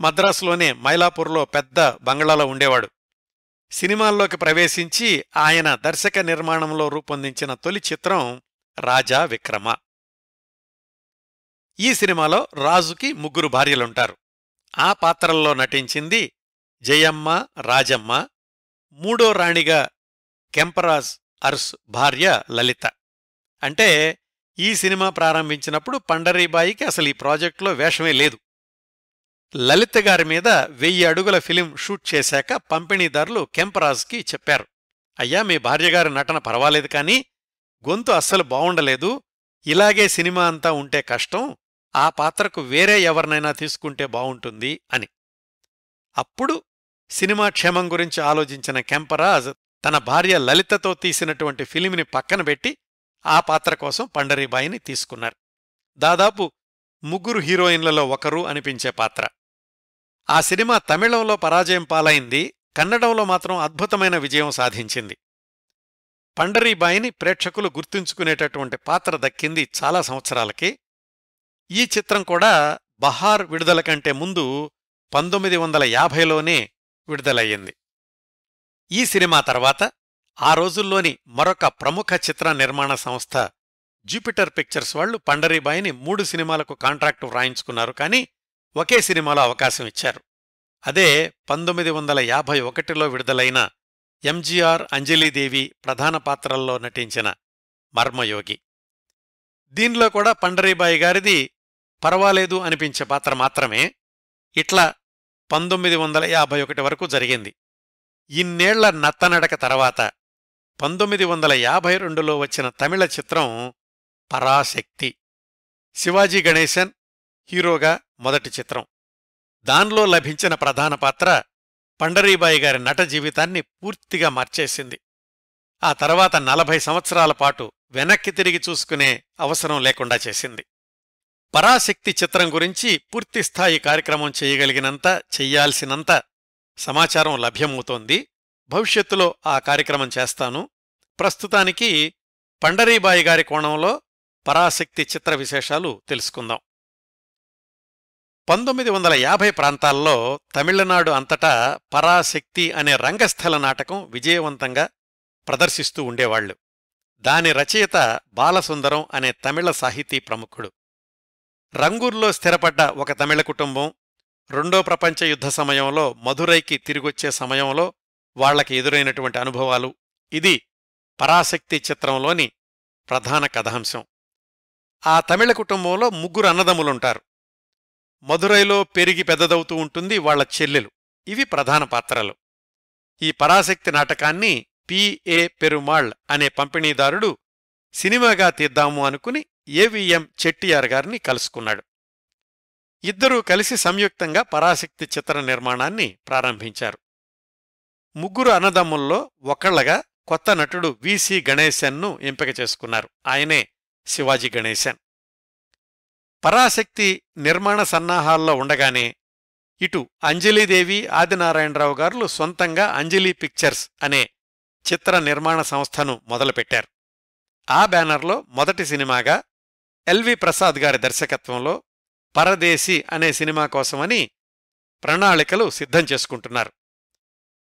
మద్రాసులోనే మైలాపూర్లో పెద్ద బంగ్లాలో ఉండేవాడు. సినిమాల్లోకి ప్రవేశించి ఆయన దర్శక నిర్మాణంలో రూపొందించిన తొలి చిత్రం రాజా విక్రమ. ఈ సినిమాలో రాజుకి ముగ్గురు భార్యలుంటారు. ఆ పాత్రల్లో నటించింది జయమ్మ రాజమ్మ మూడో రాణిగా కెంపరాజ్ అర్స్ భార్య లలిత. అంటే ఈ సినిమా ప్రారంభించినప్పుడు పండరీబాయికి అసలు ఈ ప్రాజెక్టులో వేషమే లేదు. లలిత గారి మీద వెయ్యి అడుగుల ఫిలిం షూట్ చేశాక పంపిణీదారులు కెంపరాజ్కి చెప్పారు. అయ్యా మీ భార్యగారి నటన పర్వాలేదు కానీ గొంతు అస్సలు బావుండలేదు. ఇలాగే సినిమా అంతా ఉంటే కష్టం. ఆ పాత్రకు వేరే ఎవరినైనా తీసుకుంటే బావుంటుంది అని. అప్పుడు సినిమా క్షేమం గురించి ఆలోచించిన కెంపరాజ్ తన భార్య లలితతో తీసినటువంటి ఫిలింని పక్కన పెట్టి ఆ పాత్ర కోసం పండరీబాయిని తీసుకున్నారు. దాదాపు ముగ్గురు హీరోయిన్లలో ఒకరు అనిపించే పాత్ర. ఆ సినిమా తమిళంలో పరాజయం పాలైంది కన్నడంలో మాత్రం అద్భుతమైన విజయం సాధించింది. పండరీబాయిని ప్రేక్షకులు గుర్తుంచుకునేటటువంటి పాత్ర దక్కింది చాలా సంవత్సరాలకి. ఈ చిత్రం కూడా బహార్ విడుదల కంటే ముందు పంతొమ్మిది వందల యాభైలోనే విడుదలయ్యింది. ఈ సినిమా తర్వాత ఆ రోజుల్లోని మరొక ప్రముఖ చిత్ర నిర్మాణ సంస్థ జూపిటర్ పిక్చర్స్ వాళ్ళు పండరీబాయిని మూడు సినిమాలకు కాంట్రాక్టు వ్రాయించుకున్నారు కానీ ఒకే సినిమాలో అవకాశం ఇచ్చారు. అదే పంతొమ్మిది వందల యాభై ఒకటిలో విడుదలైన ఎంజీఆర్ అంజలీదేవి ప్రధాన పాత్రల్లో నటించిన మర్మయోగి. దీనిలో కూడా పండరీబాయి గారిది పర్వాలేదు అనిపించే పాత్ర మాత్రమే. ఇట్లా పంతొమ్మిది వందల యాభై ఒకటి వరకు జరిగింది. ఇన్నేళ్ళ నత్తనడక తర్వాత పంతొమ్మిది వందల యాభై రెండులో వచ్చిన తమిళ చిత్రం పరాశక్తి. శివాజీ గణేశన్ హీరోగా మొదటి చిత్రం. దానిలో లభించిన ప్రధాన పాత్ర పండరీబాయి గారి నట జీవితాన్ని పూర్తిగా మార్చేసింది. ఆ తర్వాత నలభై సంవత్సరాల పాటు వెనక్కి తిరిగి చూసుకునే అవసరం లేకుండా చేసింది. పరాశక్తి చిత్రం గురించి పూర్తిస్థాయి కార్యక్రమం చేయగలిగినంత చెయ్యాల్సినంత సమాచారం లభ్యమవుతోంది. భవిష్యత్తులో ఆ కార్యక్రమం చేస్తాను. ప్రస్తుతానికి పండరీబాయి గారి కోణంలో పరాశక్తి చిత్ర విశేషాలు తెలుసుకుందాం. పంతొమ్మిది వందల యాభై ప్రాంతాల్లో తమిళనాడు అంతటా పరాశక్తి అనే రంగస్థల నాటకం విజయవంతంగా ప్రదర్శిస్తూ ఉండేవాళ్ళు దాని రచయిత బాలసుందరం అనే తమిళ సాహితీ ప్రముఖుడు. రంగూర్లో స్థిరపడ్డ ఒక తమిళ కుటుంబం రెండో ప్రపంచ యుద్ధ సమయంలో మధురైకి తిరిగొచ్చే సమయంలో వాళ్ళకి ఎదురైనటువంటి అనుభవాలు. ఇది పరాశక్తి చిత్రంలోని ప్రధాన కథాంశం. ఆ తమిళ కుటుంబంలో ముగ్గురు అన్నదమ్ములుంటారు. మధురైలో పెరిగి పెద్దదవుతూ ఉంటుంది వాళ్ళ చెల్లెలు. ఇవి ప్రధాన పాత్రలు. ఈ పరాశక్తి నాటకాన్ని పిఏ పెరుమాళ్ అనే పంపిణీదారుడు సినిమాగా తీద్దాము అనుకుని ఏవిఎం చెట్టియార్ గారిని కలుసుకున్నాడు. ఇద్దరూ కలిసి సంయుక్తంగా పరాశక్తి చిత్ర నిర్మాణాన్ని ప్రారంభించారు. ముగ్గురు అన్నదమ్ముల్లో ఒకళ్ళగా కొత్త నటుడు విసి గణేశన్ను ఎంపిక చేసుకున్నారు. ఆయనే శివాజీ గణేశన్. పరాశక్తి నిర్మాణ సన్నాహాల్లో ఉండగానే ఇటు అంజలీదేవి ఆదినారాయణరావు గారులు సొంతంగా అంజలి పిక్చర్స్ అనే చిత్ర నిర్మాణ సంస్థను మొదలుపెట్టారు. ఆ బ్యానర్లో మొదటి సినిమాగా ఎల్వి ప్రసాద్ గారి దర్శకత్వంలో పరదేశీ అనే సినిమా కోసమని ప్రణాళికలు సిద్ధం చేసుకుంటున్నారు.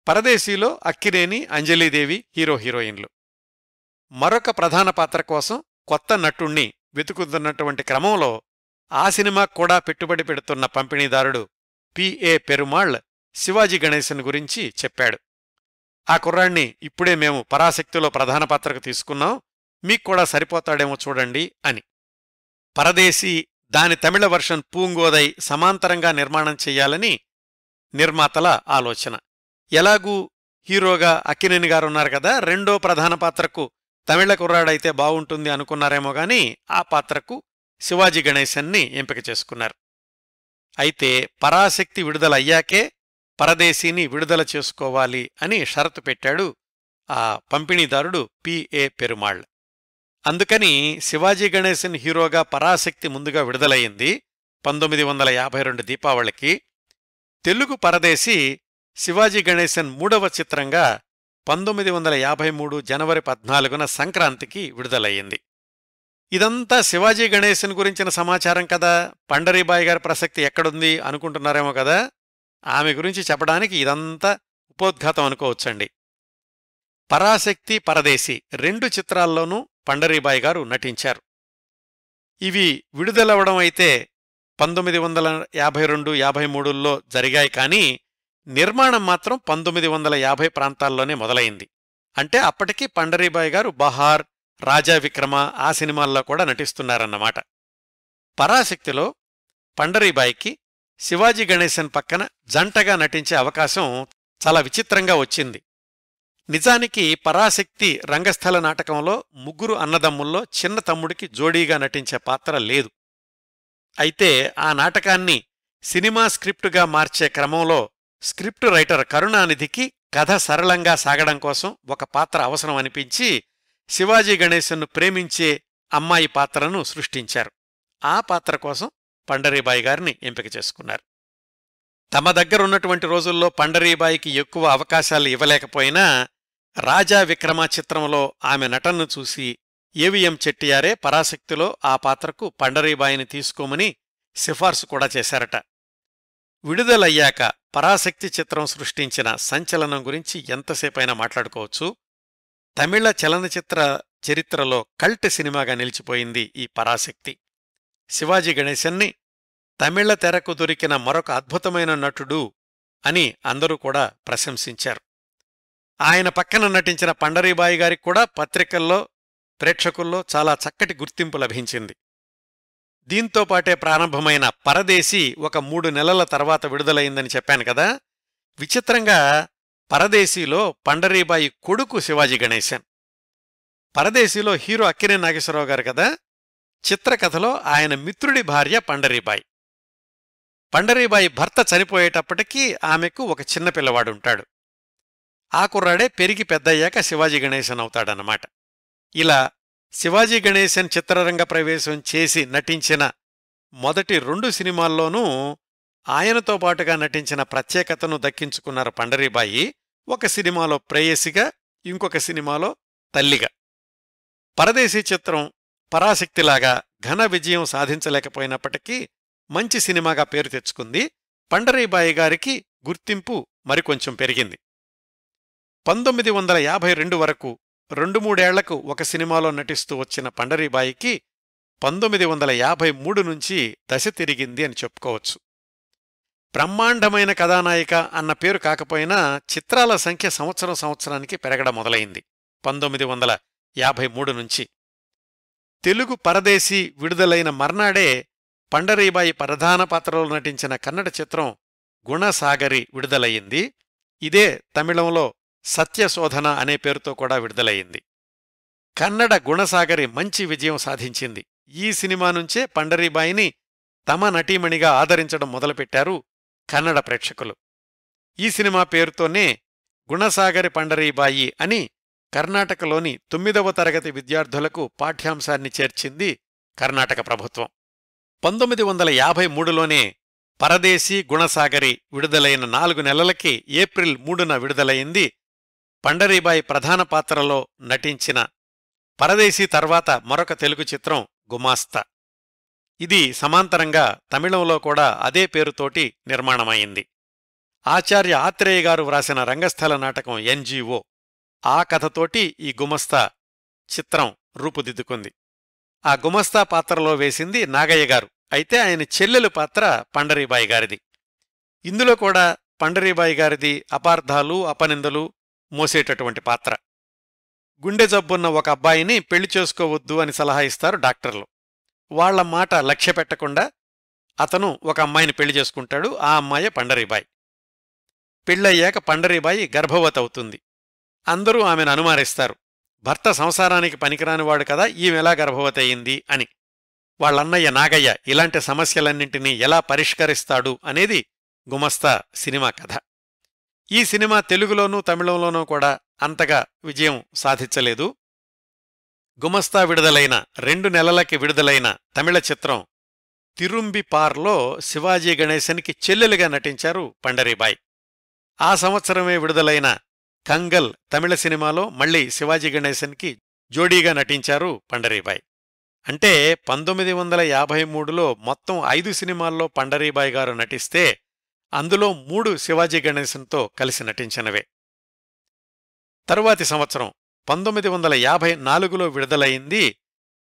పరదేశీలో అక్కినేని అంజలీదేవి హీరో హీరోయిన్లు. మరొక ప్రధాన పాత్ర కోసం కొత్త నటుణ్ణి వెతుకుతున్నటువంటి క్రమంలో ఆ సినిమాకు కూడా పెట్టుబడి పెడుతున్న పంపిణీదారుడు పిఏ పెరుమాళ్ శివాజీ గణేశన్ గురించి చెప్పాడు. ఆ కుర్రాణ్ణి ఇప్పుడే మేము పరాశక్తిలో ప్రధాన పాత్రకు తీసుకున్నాం. మీకు కూడా సరిపోతాడేమో చూడండి అని. పరదేశీ దాని తమిళ వర్షన్ పూంగోదై సమాంతరంగా నిర్మాణం చెయ్యాలని నిర్మాతల ఆలోచన. ఎలాగూ హీరోగా అక్కినేని గారున్నారు కదా రెండో ప్రధాన పాత్రకు తమిళ కుర్రాడైతే బావుంటుంది అనుకున్నారేమో గాని ఆ పాత్రకు శివాజీ గణేశన్ని ఎంపిక చేసుకున్నారు. అయితే పరాశక్తి విడుదలయ్యాకే పరదేశీని విడుదల చేసుకోవాలి అని షరతు పెట్టాడు ఆ పంపిణీదారుడు పిఏ పెరుమాళ్. అందుకని శివాజీ గణేశన్ హీరోగా పరాశక్తి ముందుగా విడుదలయ్యింది పంతొమ్మిది వందల యాభై రెండు దీపావళికి. తెలుగు పరదేశీ శివాజీ గణేశన్ మూడవ చిత్రంగా పంతొమ్మిది వందల యాభై మూడు జనవరి పద్నాలుగున సంక్రాంతికి విడుదలయ్యింది. ఇదంతా శివాజీ గణేశన్ గురించిన సమాచారం కదా? పండరీబాయి గారి ప్రసక్తి ఎక్కడుంది అనుకుంటున్నారేమో కదా? ఆమె గురించి చెప్పడానికి ఇదంతా ఉపోద్ఘాతం అనుకోవచ్చండి. పరాశక్తి పరదేశి రెండు చిత్రాల్లోనూ పండరీబాయి గారు నటించారు. ఇవి విడుదలవడం అయితే పంతొమ్మిది వందల యాభై రెండు యాభై మూడుల్లో జరిగాయి కానీ నిర్మాణం మాత్రం పంతొమ్మిది వందల యాభై ప్రాంతాల్లోనే మొదలైంది. అంటే అప్పటికి పండరీబాయి గారు బహార్ రాజా విక్రమ ఆ సినిమాల్లో కూడా నటిస్తున్నారన్నమాట. పరాశక్తిలో పండరీబాయికి శివాజీ గణేశన్ పక్కన జంటగా నటించే అవకాశం చాలా విచిత్రంగా వచ్చింది. నిజానికి పరాశక్తి రంగస్థల నాటకంలో ముగ్గురు అన్నదమ్ముల్లో చిన్న తమ్ముడికి జోడీగా నటించే పాత్ర లేదు. అయితే ఆ నాటకాన్ని సినిమా స్క్రిప్టుగా మార్చే క్రమంలో స్క్రిప్ట్ రైటర్ కరుణానిధికి కథ సరళంగా సాగడం కోసం ఒక పాత్ర అవసరం అనిపించి శివాజీ గణేశన్ను ప్రేమించే అమ్మాయి పాత్రను సృష్టించారు. ఆ పాత్ర కోసం పండరీబాయి గారిని ఎంపిక చేసుకున్నారు. తమ దగ్గరున్నటువంటి రోజుల్లో పండరీబాయికి ఎక్కువ అవకాశాలు ఇవ్వలేకపోయినా రాజా విక్రమ చిత్రంలో ఆమె నటనను చూసి ఏవిఎం చెట్టియారే పరాశక్తిలో ఆ పాత్రకు పండరీబాయిని తీసుకోమని సిఫార్సు కూడా చేశారట. విడుదలయ్యాక పరాశక్తి చిత్రం సృష్టించిన సంచలనం గురించి ఎంతసేపైనా మాట్లాడుకోవచ్చు. తమిళ చలనచిత్ర చరిత్రలో కల్ట్ సినిమాగా నిలిచిపోయింది ఈ పరాశక్తి. శివాజీ గణేశన్ని తమిళ తెరకు దొరికిన మరొక అద్భుతమైన నటుడు అని అందరూ కూడా ప్రశంసించారు. ఆయన పక్కన నటించిన పండరీబాయి గారికి కూడా పత్రికల్లో ప్రేక్షకుల్లో చాలా చక్కటి గుర్తింపు లభించింది. దీంతోపాటే ప్రారంభమైన పరదేశీ ఒక మూడు నెలల తర్వాత విడుదలైందని చెప్పాను కదా! విచిత్రంగా పరదేశీలో పండరీబాయి కొడుకు శివాజీ గణేశన్. పరదేశీలో హీరో అక్కినే నాగేశ్వరరావు గారు కదా? చిత్రకథలో ఆయన మిత్రుడి భార్య పండరీబాయి. పండరీబాయి భర్త చనిపోయేటప్పటికీ ఆమెకు ఒక చిన్న పిల్లవాడుంటాడు. ఆ కుర్రాడే పెరిగి పెద్దయ్యాక శివాజీ గణేశన్ అవుతాడనమాట ఇలా శివాజీ గణేశన్ చిత్రరంగ ప్రవేశం చేసి నటించిన మొదటి రెండు సినిమాల్లోనూ ఆయనతో పాటుగా నటించిన ప్రత్యేకతను దక్కించుకున్నారు పండరీబాయి. ఒక సినిమాలో ప్రేయసిగా ఇంకొక సినిమాలో తల్లిగా పరదేశీ చిత్రం పరాశక్తిలాగా ఘన విజయం సాధించలేకపోయినప్పటికీ మంచి సినిమాగా పేరు తెచ్చుకుంది. పండరీబాయి గారికి గుర్తింపు మరికొంచెం పెరిగింది. పంతొమ్మిది వందల యాభై రెండు వరకు రెండు మూడేళ్ళకు ఒక సినిమాలో నటిస్తూ వచ్చిన పండరీబాయికి పంతొమ్మిది వందల యాభై మూడు నుంచి దశ తిరిగింది అని చెప్పుకోవచ్చు. బ్రహ్మాండమైన కథానాయిక అన్న పేరు కాకపోయినా చిత్రాల సంఖ్య సంవత్సరం సంవత్సరానికి పెరగడం మొదలైంది. పంతొమ్మిది వందల యాభై మూడు నుంచి. తెలుగు పరదేశీ విడుదలైన మర్నాడే పండరీబాయి ప్రధాన పాత్రలో నటించిన కన్నడ చిత్రం గుణసాగరి విడుదలయ్యింది. ఇదే తమిళంలో సత్యశోధన అనే పేరుతో కూడా విడుదలయ్యింది. కన్నడ గుణసాగరి మంచి విజయం సాధించింది. ఈ సినిమా నుంచే పండరీబాయిని తమ నటీమణిగా ఆదరించడం మొదలుపెట్టారు కన్నడ ప్రేక్షకులు. ఈ సినిమా పేరుతోనే గుణసాగరి పండరీబాయి అని కర్ణాటకలోని తొమ్మిదవ తరగతి విద్యార్థులకు పాఠ్యాంశాన్ని చేర్చింది కర్ణాటక ప్రభుత్వం. పంతొమ్మిది వందల యాభై మూడులోనే పరదేశీ గుణసాగరి విడుదలైన నాలుగు నెలలకి ఏప్రిల్ మూడున విడుదలైంది పండరీబాయి ప్రధాన పాత్రలో నటించిన పరదేశీ తర్వాత మరొక తెలుగు చిత్రం గుమాస్తా. ఇది సమాంతరంగా తమిళంలో కూడా అదే పేరుతోటి నిర్మాణమైంది. ఆచార్య ఆత్రేయ గారు వ్రాసిన రంగస్థల నాటకం ఎన్జీఓ ఆ కథతోటి ఈ గుమస్తా చిత్రం రూపుదిద్దుకుంది. ఆ గుమస్తా పాత్రలో వేసింది నాగయ్య గారు. అయితే ఆయన చెల్లెలు పాత్ర పండరీబాయి గారిది. ఇందులో కూడా పండరీబాయి గారిది అపార్థాలు అపనిందలు మోసేటటువంటి పాత్ర. గుండె జబ్బున్న ఒక అబ్బాయిని పెళ్ళి చేసుకోవద్దు అని సలహా ఇస్తారు డాక్టర్లు. వాళ్ళ మాట లక్ష్య పెట్టకుండా అతను ఒక అమ్మాయిని పెళ్ళి చేసుకుంటాడు. ఆ అమ్మాయే పండరీబాయి. పెళ్ళయ్యాక పండరీబాయి గర్భవతవుతుంది. అందరూ ఆమెను అనుమానిస్తారు. భర్త సంసారానికి పనికిరానివాడు కదా ఈమెలా గర్భవతి అయింది అని. వాళ్ళన్నయ్య నాగయ్య ఇలాంటి సమస్యలన్నింటినీ ఎలా పరిష్కరిస్తాడు అనేది గుమస్తా సినిమా కథ. ఈ సినిమా తెలుగులోనూ తమిళంలోనూ కూడా అంతగా విజయం సాధించలేదు. గుమస్తా విడుదలైన రెండు నెలలకి విడుదలైన తమిళ చిత్రం తిరుంబిపార్లో శివాజీ గణేశన్కి చెల్లెలుగా నటించారు పండరీబాయ్. ఆ సంవత్సరమే విడుదలైన కంగల్ తమిళ సినిమాలో మళ్ళీ శివాజీ గణేశన్కి జోడీగా నటించారు పండరీబాయ్. అంటే పంతొమ్మిది వందల యాభై మూడులో మొత్తం ఐదు సినిమాల్లో పండరీబాయ్ గారు నటిస్తే అందులో మూడు శివాజీ గణేశన్తో కలిసి నటించినవే. తరువాతి సంవత్సరం పంతొమ్మిది వందల యాభై నాలుగులో విడుదలయింది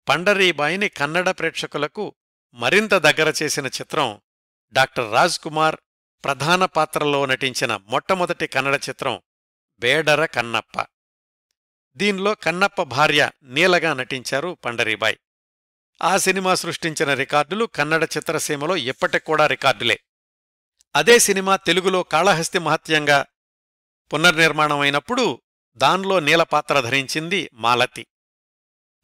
పండరీబాయిని కన్నడ ప్రేక్షకులకు మరింత దగ్గర చేసిన చిత్రం డాక్టర్ రాజ్ కుమార్ ప్రధాన పాత్రలో నటించిన మొట్టమొదటి కన్నడ చిత్రం బేడర కన్నప్ప. దీనిలో కన్నప్ప భార్య నీలగా నటించారు పండరీబాయ్. ఆ సినిమా సృష్టించిన రికార్డులు కన్నడ చిత్రసీమలో ఎప్పటికూడా రికార్డులే. అదే సినిమా తెలుగులో కాళహస్తి మహత్యంగా పునర్నిర్మాణమైనప్పుడు దాన్లో నీలపాత్ర ధరించింది మాలతి.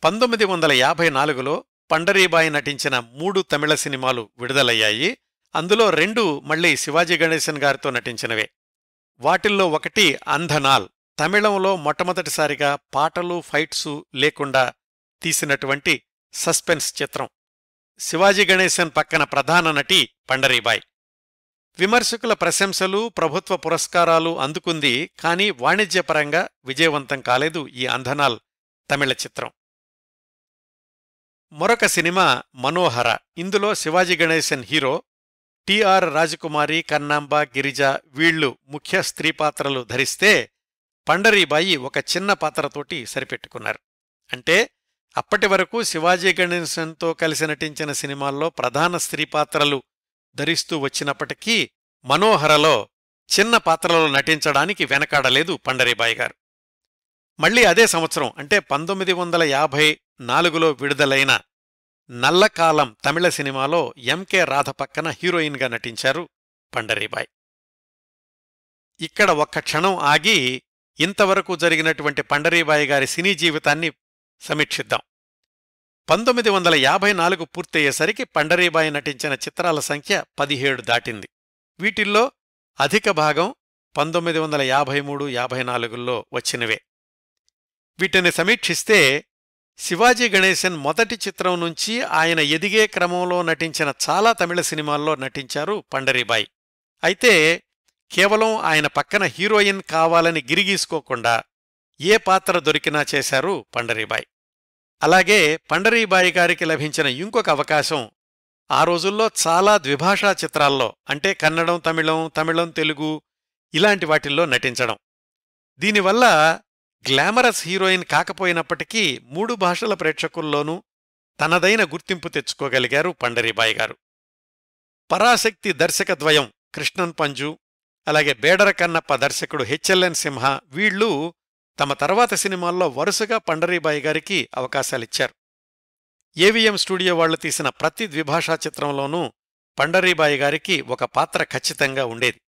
పంతొమ్మిది వందల యాభై నాలుగులో పండరీబాయి నటించిన మూడు తమిళ సినిమాలు విడుదలయ్యాయి. అందులో రెండు మళ్ళీ శివాజీ గణేశన్ గారితో నటించినవే. వాటిల్లో ఒకటి అంధనాల్. తమిళంలో మొట్టమొదటిసారిగా పాటలు ఫైట్సు లేకుండా తీసినటువంటి సస్పెన్స్ చిత్రం. శివాజీ గణేశన్ పక్కన ప్రధాన నటి పండరీబాయ్. విమర్శకుల ప్రశంసలు ప్రభుత్వ పురస్కారాలు అందుకుంది కానీ వాణిజ్యపరంగా విజయవంతం కాలేదు ఈ అంధనాల్ తమిళ చిత్రం. మరొక సినిమా మనోహర. ఇందులో శివాజీ గణేశన్ హీరో టిఆర్ రాజకుమారి కన్నాంబ గిరిజ వీళ్ళు ముఖ్య స్త్రీ పాత్రలు ధరిస్తే పండరీబాయి ఒక చిన్న పాత్రతోటి సరిపెట్టుకున్నారు. అంటే అప్పటి వరకు శివాజీ గణేశన్తో కలిసి నటించిన సినిమాల్లో ప్రధాన స్త్రీ పాత్రలు ధరిస్తూ వచ్చినప్పటికీ మనోహరలో చిన్న పాత్రలో నటించడానికి వెనకాడలేదు పండరీబాయి గారు. మళ్ళీ అదే సంవత్సరం అంటే పంతొమ్మిది వందల యాభై నాలుగులో విడుదలైన నల్లకాలం తమిళ సినిమాలో ఎంకే రాధ పక్కన హీరోయిన్గా నటించారు పండరీబాయ్. ఇక్కడ ఒక్క క్షణం ఆగి ఇంతవరకు జరిగినటువంటి పండరీబాయి గారి సినీ జీవితాన్ని సమీక్షిద్దాం. పంతొమ్మిది వందల యాభై నాలుగు పూర్తయ్యేసరికి పండరీబాయి నటించిన చిత్రాల సంఖ్య పదిహేడు దాటింది. వీటిల్లో అధిక భాగం పంతొమ్మిది వందల యాభై మూడు యాభై నాలుగుల్లో వచ్చినవే. వీటిని సమీక్షిస్తే శివాజీ గణేశన్ మొదటి చిత్రం నుంచి ఆయన ఎదిగే క్రమంలో నటించిన చాలా తమిళ సినిమాల్లో నటించారు పండరీబాయి. అయితే కేవలం ఆయన పక్కన హీరోయిన్ కావాలని గిరిగీసుకోకుండా ఏ పాత్ర దొరికినా చేశారు పండరీబాయి. అలాగే పండరీబాయి గారికి లభించిన ఇంకొక అవకాశం ఆ రోజుల్లో చాలా ద్విభాషా చిత్రాల్లో అంటే కన్నడం తమిళం తమిళం తెలుగు ఇలాంటి వాటిల్లో నటించడం. దీనివల్ల గ్లామరస్ హీరోయిన్ కాకపోయినప్పటికీ మూడు భాషల ప్రేక్షకుల్లోనూ తనదైన గుర్తింపు తెచ్చుకోగలిగారు పండరీబాయి గారు పరాశక్తి దర్శకద్వయం కృష్ణన్ పంజు అలాగే బేడర కన్నప్ప దర్శకుడు హెచ్ఎల్ఎన్ సింహ వీళ్ళు తమ తర్వాత సినిమాల్లో వరుసగా పండరీబాయి గారికి అవకాశాలిచ్చారు. ఏవిఎం స్టూడియో వాళ్ళు తీసిన ప్రతి ద్విభాషా చిత్రంలోనూ పండరీబాయి గారికి ఒక పాత్ర ఖచ్చితంగా ఉండేది.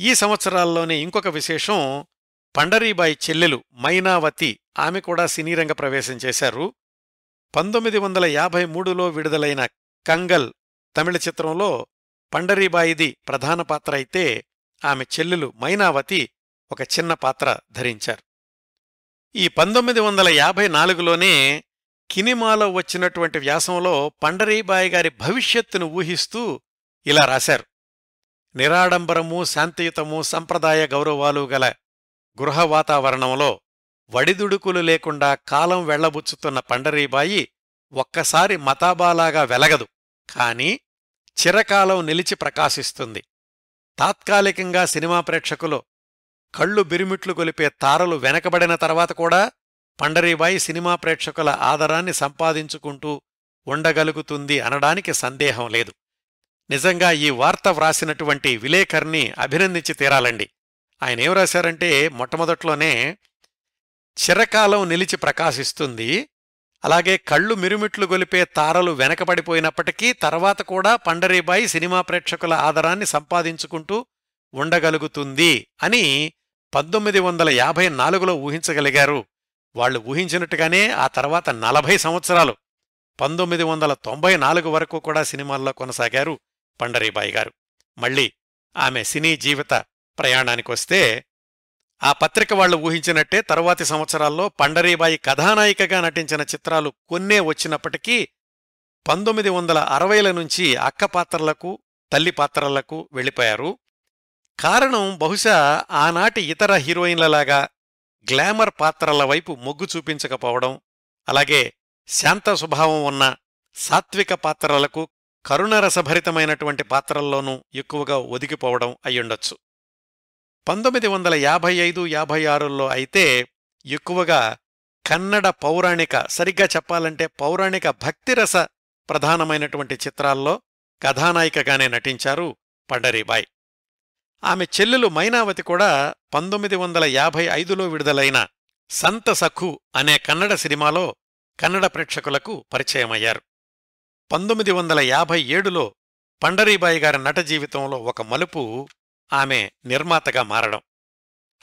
ఈ సంవత్సరాల్లోనే ఇంకొక విశేషం పండరీబాయి చెల్లెలు మైనావతి ఆమె కూడా సినీరంగ ప్రవేశం చేశారు. పంతొమ్మిది వందల యాభై మూడులో విడుదలైన కంగల్ తమిళ చిత్రంలో పండరీబాయిది ప్రధాన పాత్ర అయితే ఆమె చెల్లెలు మైనావతి ఒక చిన్న పాత్ర ధరించారు. ఈ పంతొమ్మిది వందల యాభై నాలుగులోనే కినిమాలో వచ్చినటువంటి వ్యాసంలో పండరీబాయి గారి భవిష్యత్తును ఊహిస్తూ ఇలా రాశారు. నిరాడంబరము శాంతియుతము సంప్రదాయ గౌరవాలు గల గృహ వాతావరణంలో వడిదుడుకులు లేకుండా కాలం వెళ్ళబుచ్చుతున్న పండరీబాయి ఒక్కసారి మతాబాలాగా వెలగదు. కాని చిరకాలం నిలిచి ప్రకాశిస్తుంది. తాత్కాలికంగా సినిమా ప్రేక్షకులు కళ్ళు బిరిమిట్లు గొలిపే తారలు వెనకబడిన తర్వాత కూడా పండరీబాయి సినిమా ప్రేక్షకుల ఆదరాన్ని సంపాదించుకుంటూ ఉండగలుగుతుంది అనడానికి సందేహం లేదు. నిజంగా ఈ వార్త వ్రాసినటువంటి విలేకర్ని అభినందించి తీరాలండి. ఆయన ఏం రాశారంటే మొట్టమొదట్లోనే చిరకాలం నిలిచి ప్రకాశిస్తుంది అలాగే కళ్ళు మిరుమిట్లు గొలిపే తారలు వెనకబడిపోయినప్పటికీ తర్వాత కూడా పండరీబాయి సినిమా ప్రేక్షకుల ఆదరాన్ని సంపాదించుకుంటూ ఉండగలుగుతుంది అని పంతొమ్మిది వందల యాభై నాలుగులో ఊహించగలిగారు. వాళ్ళు ఊహించినట్టుగానే ఆ తర్వాత నలభై సంవత్సరాలు. పంతొమ్మిది వందల తొంభై నాలుగు వరకు కూడా సినిమాల్లో కొనసాగారు పండరీబాయి గారు. మళ్ళీ ఆమె సినీ జీవిత ప్రయాణానికొస్తే ఆ పత్రిక వాళ్ళు ఊహించినట్టే తరువాతి సంవత్సరాల్లో పండరీబాయి కథానాయికగా నటించిన చిత్రాలు కొన్నే వచ్చినప్పటికీ పంతొమ్మిది వందల అరవైల నుంచి అక్క పాత్రలకు తల్లి పాత్రలకు వెళ్ళిపోయారు. కారణం బహుశా ఆనాటి ఇతర హీరోయిన్లలాగా గ్లామర్ పాత్రల వైపు మొగ్గు చూపించకపోవడం అలాగే శాంత స్వభావం ఉన్న సాత్విక పాత్రలకు కరుణరసభరితమైనటువంటి పాత్రల్లోనూ ఎక్కువగా ఒదిగిపోవడం అయ్యుండొచ్చు. పంతొమ్మిది వందల యాభై ఐదు యాభై ఆరుల్లో అయితే ఎక్కువగా కన్నడ పౌరాణిక సరిగ్గా చెప్పాలంటే పౌరాణిక భక్తిరస ప్రధానమైనటువంటి చిత్రాల్లో కథానాయికగానే నటించారు పండరీబాయ్. ఆమె చెల్లెలు మైనావతి కూడా పంతొమ్మిది వందల యాభై ఐదులో విడుదలైన సంత సఖు అనే కన్నడ సినిమాలో కన్నడ ప్రేక్షకులకు పరిచయమయ్యారు. పంతొమ్మిది వందల యాభై ఏడులో పండరీబాయి గారి నట జీవితంలో ఒక మలుపు ఆమె నిర్మాతగా మారడం.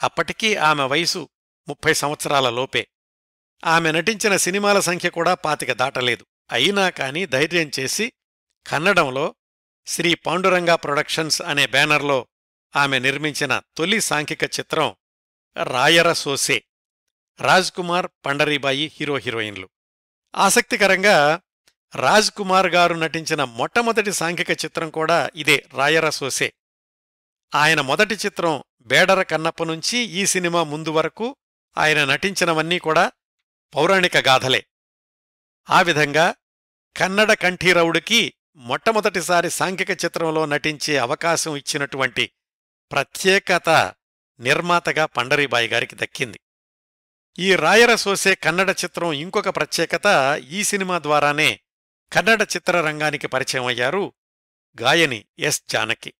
అప్పటికీ ఆమె వయసు ముప్పై సంవత్సరాల లోపే. ఆమె నటించిన సినిమాల సంఖ్య కూడా పాతిక దాటలేదు. అయినా కాని ధైర్యం చేసి కన్నడంలో శ్రీ పాండురంగా ప్రొడక్షన్స్ అనే బ్యానర్లో ఆమె నిర్మించిన తొలి సాంఘిక చిత్రం రాయర సోసే. రాజ్ కుమార్ పండరీబాయి హీరో హీరోయిన్లు. ఆసక్తికరంగా రాజ్ కుమార్ గారు నటించిన మొట్టమొదటి సాంఘిక చిత్రం కూడా ఇదే రాయర సోసే. ఆయన మొదటి చిత్రం బేడర కన్నప్ప నుంచి ఈ సినిమా ముందు వరకు ఆయన నటించినవన్నీ కూడా పౌరాణిక గాథలే. ఆ విధంగా కన్నడ కంఠీరవుడికి మొట్టమొదటిసారి సాంఘిక చిత్రంలో నటించే అవకాశం ఇచ్చినటువంటి ప్రత్యేకత నిర్మాతగా పండరీబాయి గారికి దక్కింది. ఈ రాయర సోసే కన్నడ చిత్రం ఇంకొక ప్రత్యేకత ఈ సినిమా ద్వారానే కన్నడ చిత్రరంగానికి పరిచయం అయ్యారు గాయని ఎస్ జానకి.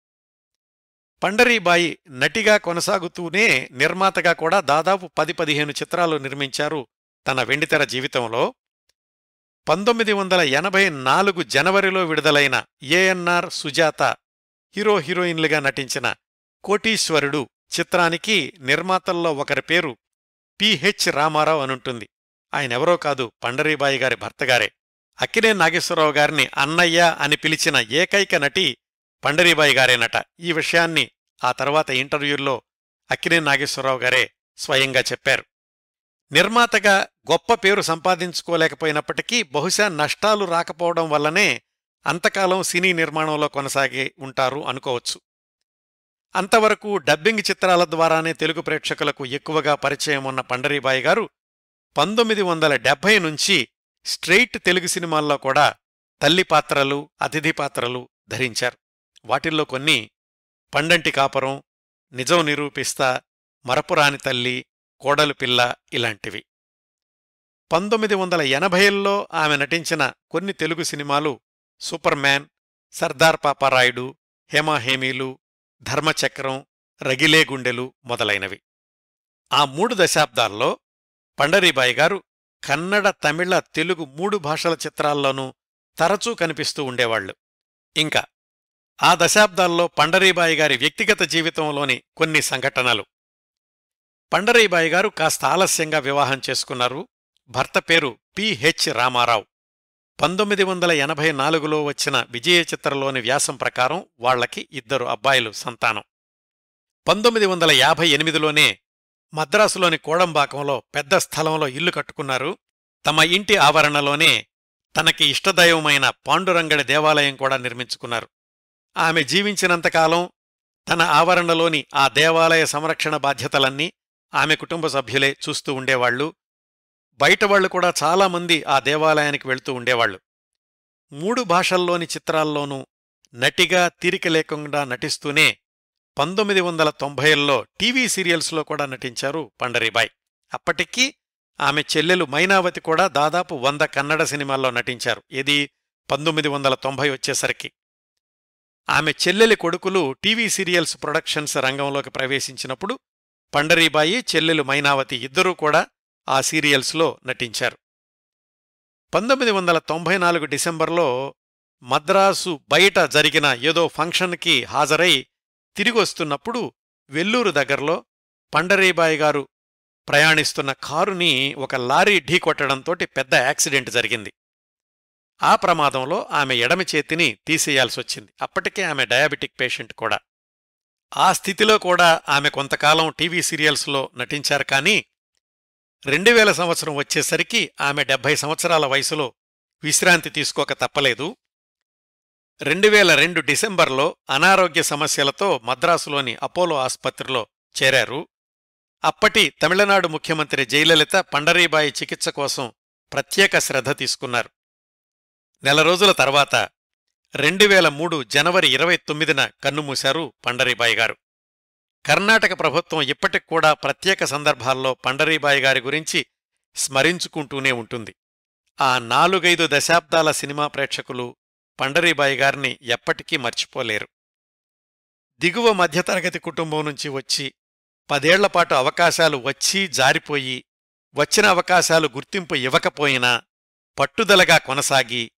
పండరీబాయి నటిగా కొనసాగుతూనే నిర్మాతగా కూడా దాదాపు పది పదిహేను చిత్రాలు నిర్మించారు తన వెండితెర జీవితంలో. పంతొమ్మిది వందల ఎనభై నాలుగు జనవరిలో విడుదలైన ఏఎన్ఆర్ సుజాత హీరో హీరోయిన్లుగా నటించిన కోటీశ్వరుడు చిత్రానికి నిర్మాతల్లో ఒకరి పేరు పిహెచ్ రామారావు అనుంటుంది. ఆయనెవరో కాదు పండరీబాయి గారి భర్తగారే. అక్కినే నాగేశ్వరరావు గారిని అన్నయ్య అని పిలిచిన ఏకైక నటి పండరీబాయి గారేనట. ఈ విషయాన్ని ఆ తర్వాత ఇంటర్వ్యూల్లో అక్కినే నాగేశ్వరరావు గారే స్వయంగా చెప్పారు. నిర్మాతగా గొప్ప పేరు సంపాదించుకోలేకపోయినప్పటికీ బహుశా నష్టాలు రాకపోవడం వల్లనే అంతకాలం సినీ నిర్మాణంలో కొనసాగి ఉంటారు అనుకోవచ్చు. అంతవరకు డబ్బింగ్ చిత్రాల ద్వారానే తెలుగు ప్రేక్షకులకు ఎక్కువగా పరిచయం ఉన్న పండరీబాయి గారు పంతొమ్మిది వందల డెబ్భై నుంచి స్ట్రెయిట్ తెలుగు సినిమాల్లో కూడా తల్లి పాత్రలు అతిథి పాత్రలు ధరించారు. వాటిల్లో కొన్ని పండంటి కాపురం నిజం నిరూపిస్తా మరపురాని తల్లి కోడలు పిల్ల ఇలాంటివి. పంతొమ్మిది వందల ఎనభైల్లో ఆమె నటించిన కొన్ని తెలుగు సినిమాలు సూపర్ మ్యాన్ సర్దార్ పాపారాయుడు హేమాహేమీలు ధర్మచక్రం రగిలే గుండెలు మొదలైనవి. ఆ మూడు దశాబ్దాల్లో పండరీబాయి గారు కన్నడ తమిళ తెలుగు మూడు భాషల చిత్రాల్లోనూ తరచూ కనిపిస్తూ ఉండేవాళ్ళు ఇంకా ఆ దశాబ్దాల్లో పండరీబాయి గారి వ్యక్తిగత జీవితంలోని కొన్ని సంఘటనలు. పండరీబాయి గారు కాస్త ఆలస్యంగా వివాహం చేసుకున్నారు. భర్త పేరు పిహెచ్ రామారావు. పంతొమ్మిది వందల ఎనభై నాలుగులో వచ్చిన విజయ చిత్రలోని వ్యాసం ప్రకారం వాళ్ళకి ఇద్దరు అబ్బాయిలు సంతానం. పంతొమ్మిది వందల యాభై ఎనిమిదిలోనే మద్రాసులోని కోడంబాకంలో పెద్ద స్థలంలో ఇల్లు కట్టుకున్నారు. తమ ఇంటి ఆవరణలోనే తనకి ఇష్టదైవమైన పాండురంగడి దేవాలయం కూడా నిర్మించుకున్నారు. ఆమె జీవించినంతకాలం తన ఆవరణలోని ఆ దేవాలయ సంరక్షణ బాధ్యతలన్నీ ఆమె కుటుంబ సభ్యులే చూస్తూ ఉండేవాళ్ళు బయట వాళ్ళు కూడా చాలామంది ఆ దేవాలయానికి వెళ్తూ ఉండేవాళ్ళు మూడు భాషల్లోని చిత్రాల్లోనూ నటిగా తీరిక లేకుండా నటిస్తూనే పంతొమ్మిది వందల తొంభైల్లో టీవీ సీరియల్స్లో కూడా నటించారు పండరీబాయ్. అప్పటికీ ఆమె చెల్లెలు మైనావతి కూడా దాదాపు వంద కన్నడ సినిమాల్లో నటించారు. ఇది పంతొమ్మిది వందల తొంభై వచ్చేసరికి. ఆమె చెల్లెలి కొడుకులు టీవీ సీరియల్స్ ప్రొడక్షన్స్ రంగంలోకి ప్రవేశించినప్పుడు పండరీబాయి చెల్లెలు మైనావతి ఇద్దరూ కూడా ఆ సీరియల్స్లో నటించారు. పంతొమ్మిది వందల తొంభై నాలుగు డిసెంబర్లో మద్రాసు బయట జరిగిన ఏదో ఫంక్షన్కి హాజరై తిరిగొస్తున్నప్పుడు వెల్లూరు దగ్గరలో పండరీబాయి గారు ప్రయాణిస్తున్న కారుని ఒక లారీ ఢీకొట్టడంతోటి పెద్ద యాక్సిడెంట్ జరిగింది. ఆ ప్రమాదంలో ఆమె ఎడమ చేతిని తీసేయాల్సొచ్చింది. అప్పటికే ఆమె డయాబెటిక్ పేషెంట్ కూడా. ఆ స్థితిలో కూడా ఆమె కొంతకాలం టీవీ సీరియల్స్లో నటించారు కానీ రెండు వేల సంవత్సరం వచ్చేసరికి ఆమె డెబ్భై సంవత్సరాల వయసులో విశ్రాంతి తీసుకోక తప్పలేదు. రెండు వేల రెండు డిసెంబర్లో అనారోగ్య సమస్యలతో మద్రాసులోని అపోలో ఆస్పత్రిలో చేరారు. అప్పటి తమిళనాడు ముఖ్యమంత్రి జయలలిత పండరీబాయి చికిత్స కోసం ప్రత్యేక శ్రద్ధ తీసుకున్నారు. నెల రోజుల తర్వాత రెండు వేల మూడు జనవరి ఇరవై తొమ్మిదిన కన్నుమూశారు పండరీబాయి గారు. కర్ణాటక ప్రభుత్వం ఇప్పటికి కూడా ప్రత్యేక సందర్భాల్లో పండరీబాయి గారి గురించి స్మరించుకుంటూనే ఉంటుంది. ఆ నాలుగైదు దశాబ్దాల సినిమా ప్రేక్షకులు పండరీబాయి గారిని ఎప్పటికీ మర్చిపోలేరు. దిగువ మధ్యతరగతి కుటుంబం నుంచి వచ్చి పదేళ్ళపాటు అవకాశాలు వచ్చి జారిపోయి వచ్చిన అవకాశాలు గుర్తింపు ఇవ్వకపోయినా పట్టుదలగా కొనసాగి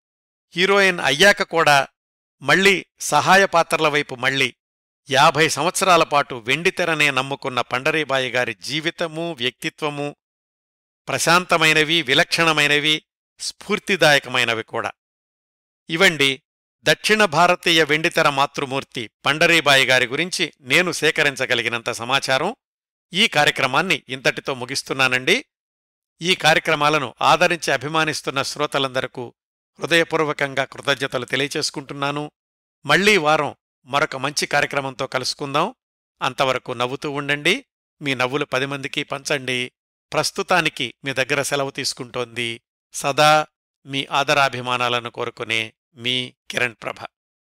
హీరోయిన్ అయ్యాక కూడా మళ్ళీ సహాయ పాత్రల వైపు మళ్ళీ యాభై సంవత్సరాల పాటు వెండితెరనే నమ్ముకున్న పండరీబాయి గారి జీవితమూ వ్యక్తిత్వమూ ప్రశాంతమైనవి విలక్షణమైనవి స్ఫూర్తిదాయకమైనవి కూడా. ఇవండి దక్షిణ భారతీయ వెండితెర మాతృమూర్తి పండరీబాయి గారి గురించి నేను సేకరించగలిగినంత సమాచారం. ఈ కార్యక్రమాన్ని ఇంతటితో ముగిస్తున్నానండి. ఈ కార్యక్రమాలను ఆదరించి అభిమానిస్తున్న శ్రోతలందరకు హృదయపూర్వకంగా కృతజ్ఞతలు తెలియచేసుకుంటున్నాను. మళ్ళీ వారం మరొక మంచి కార్యక్రమంతో కలుసుకుందాం. అంతవరకు నవ్వుతూ ఉండండి. మీ నవ్వులు పది మందికి పంచండి. ప్రస్తుతానికి మీ దగ్గర సెలవు తీసుకుంటోంది సదా మీ ఆదరాభిమానాలను కోరుకునే మీ కిరణ్ ప్రభ.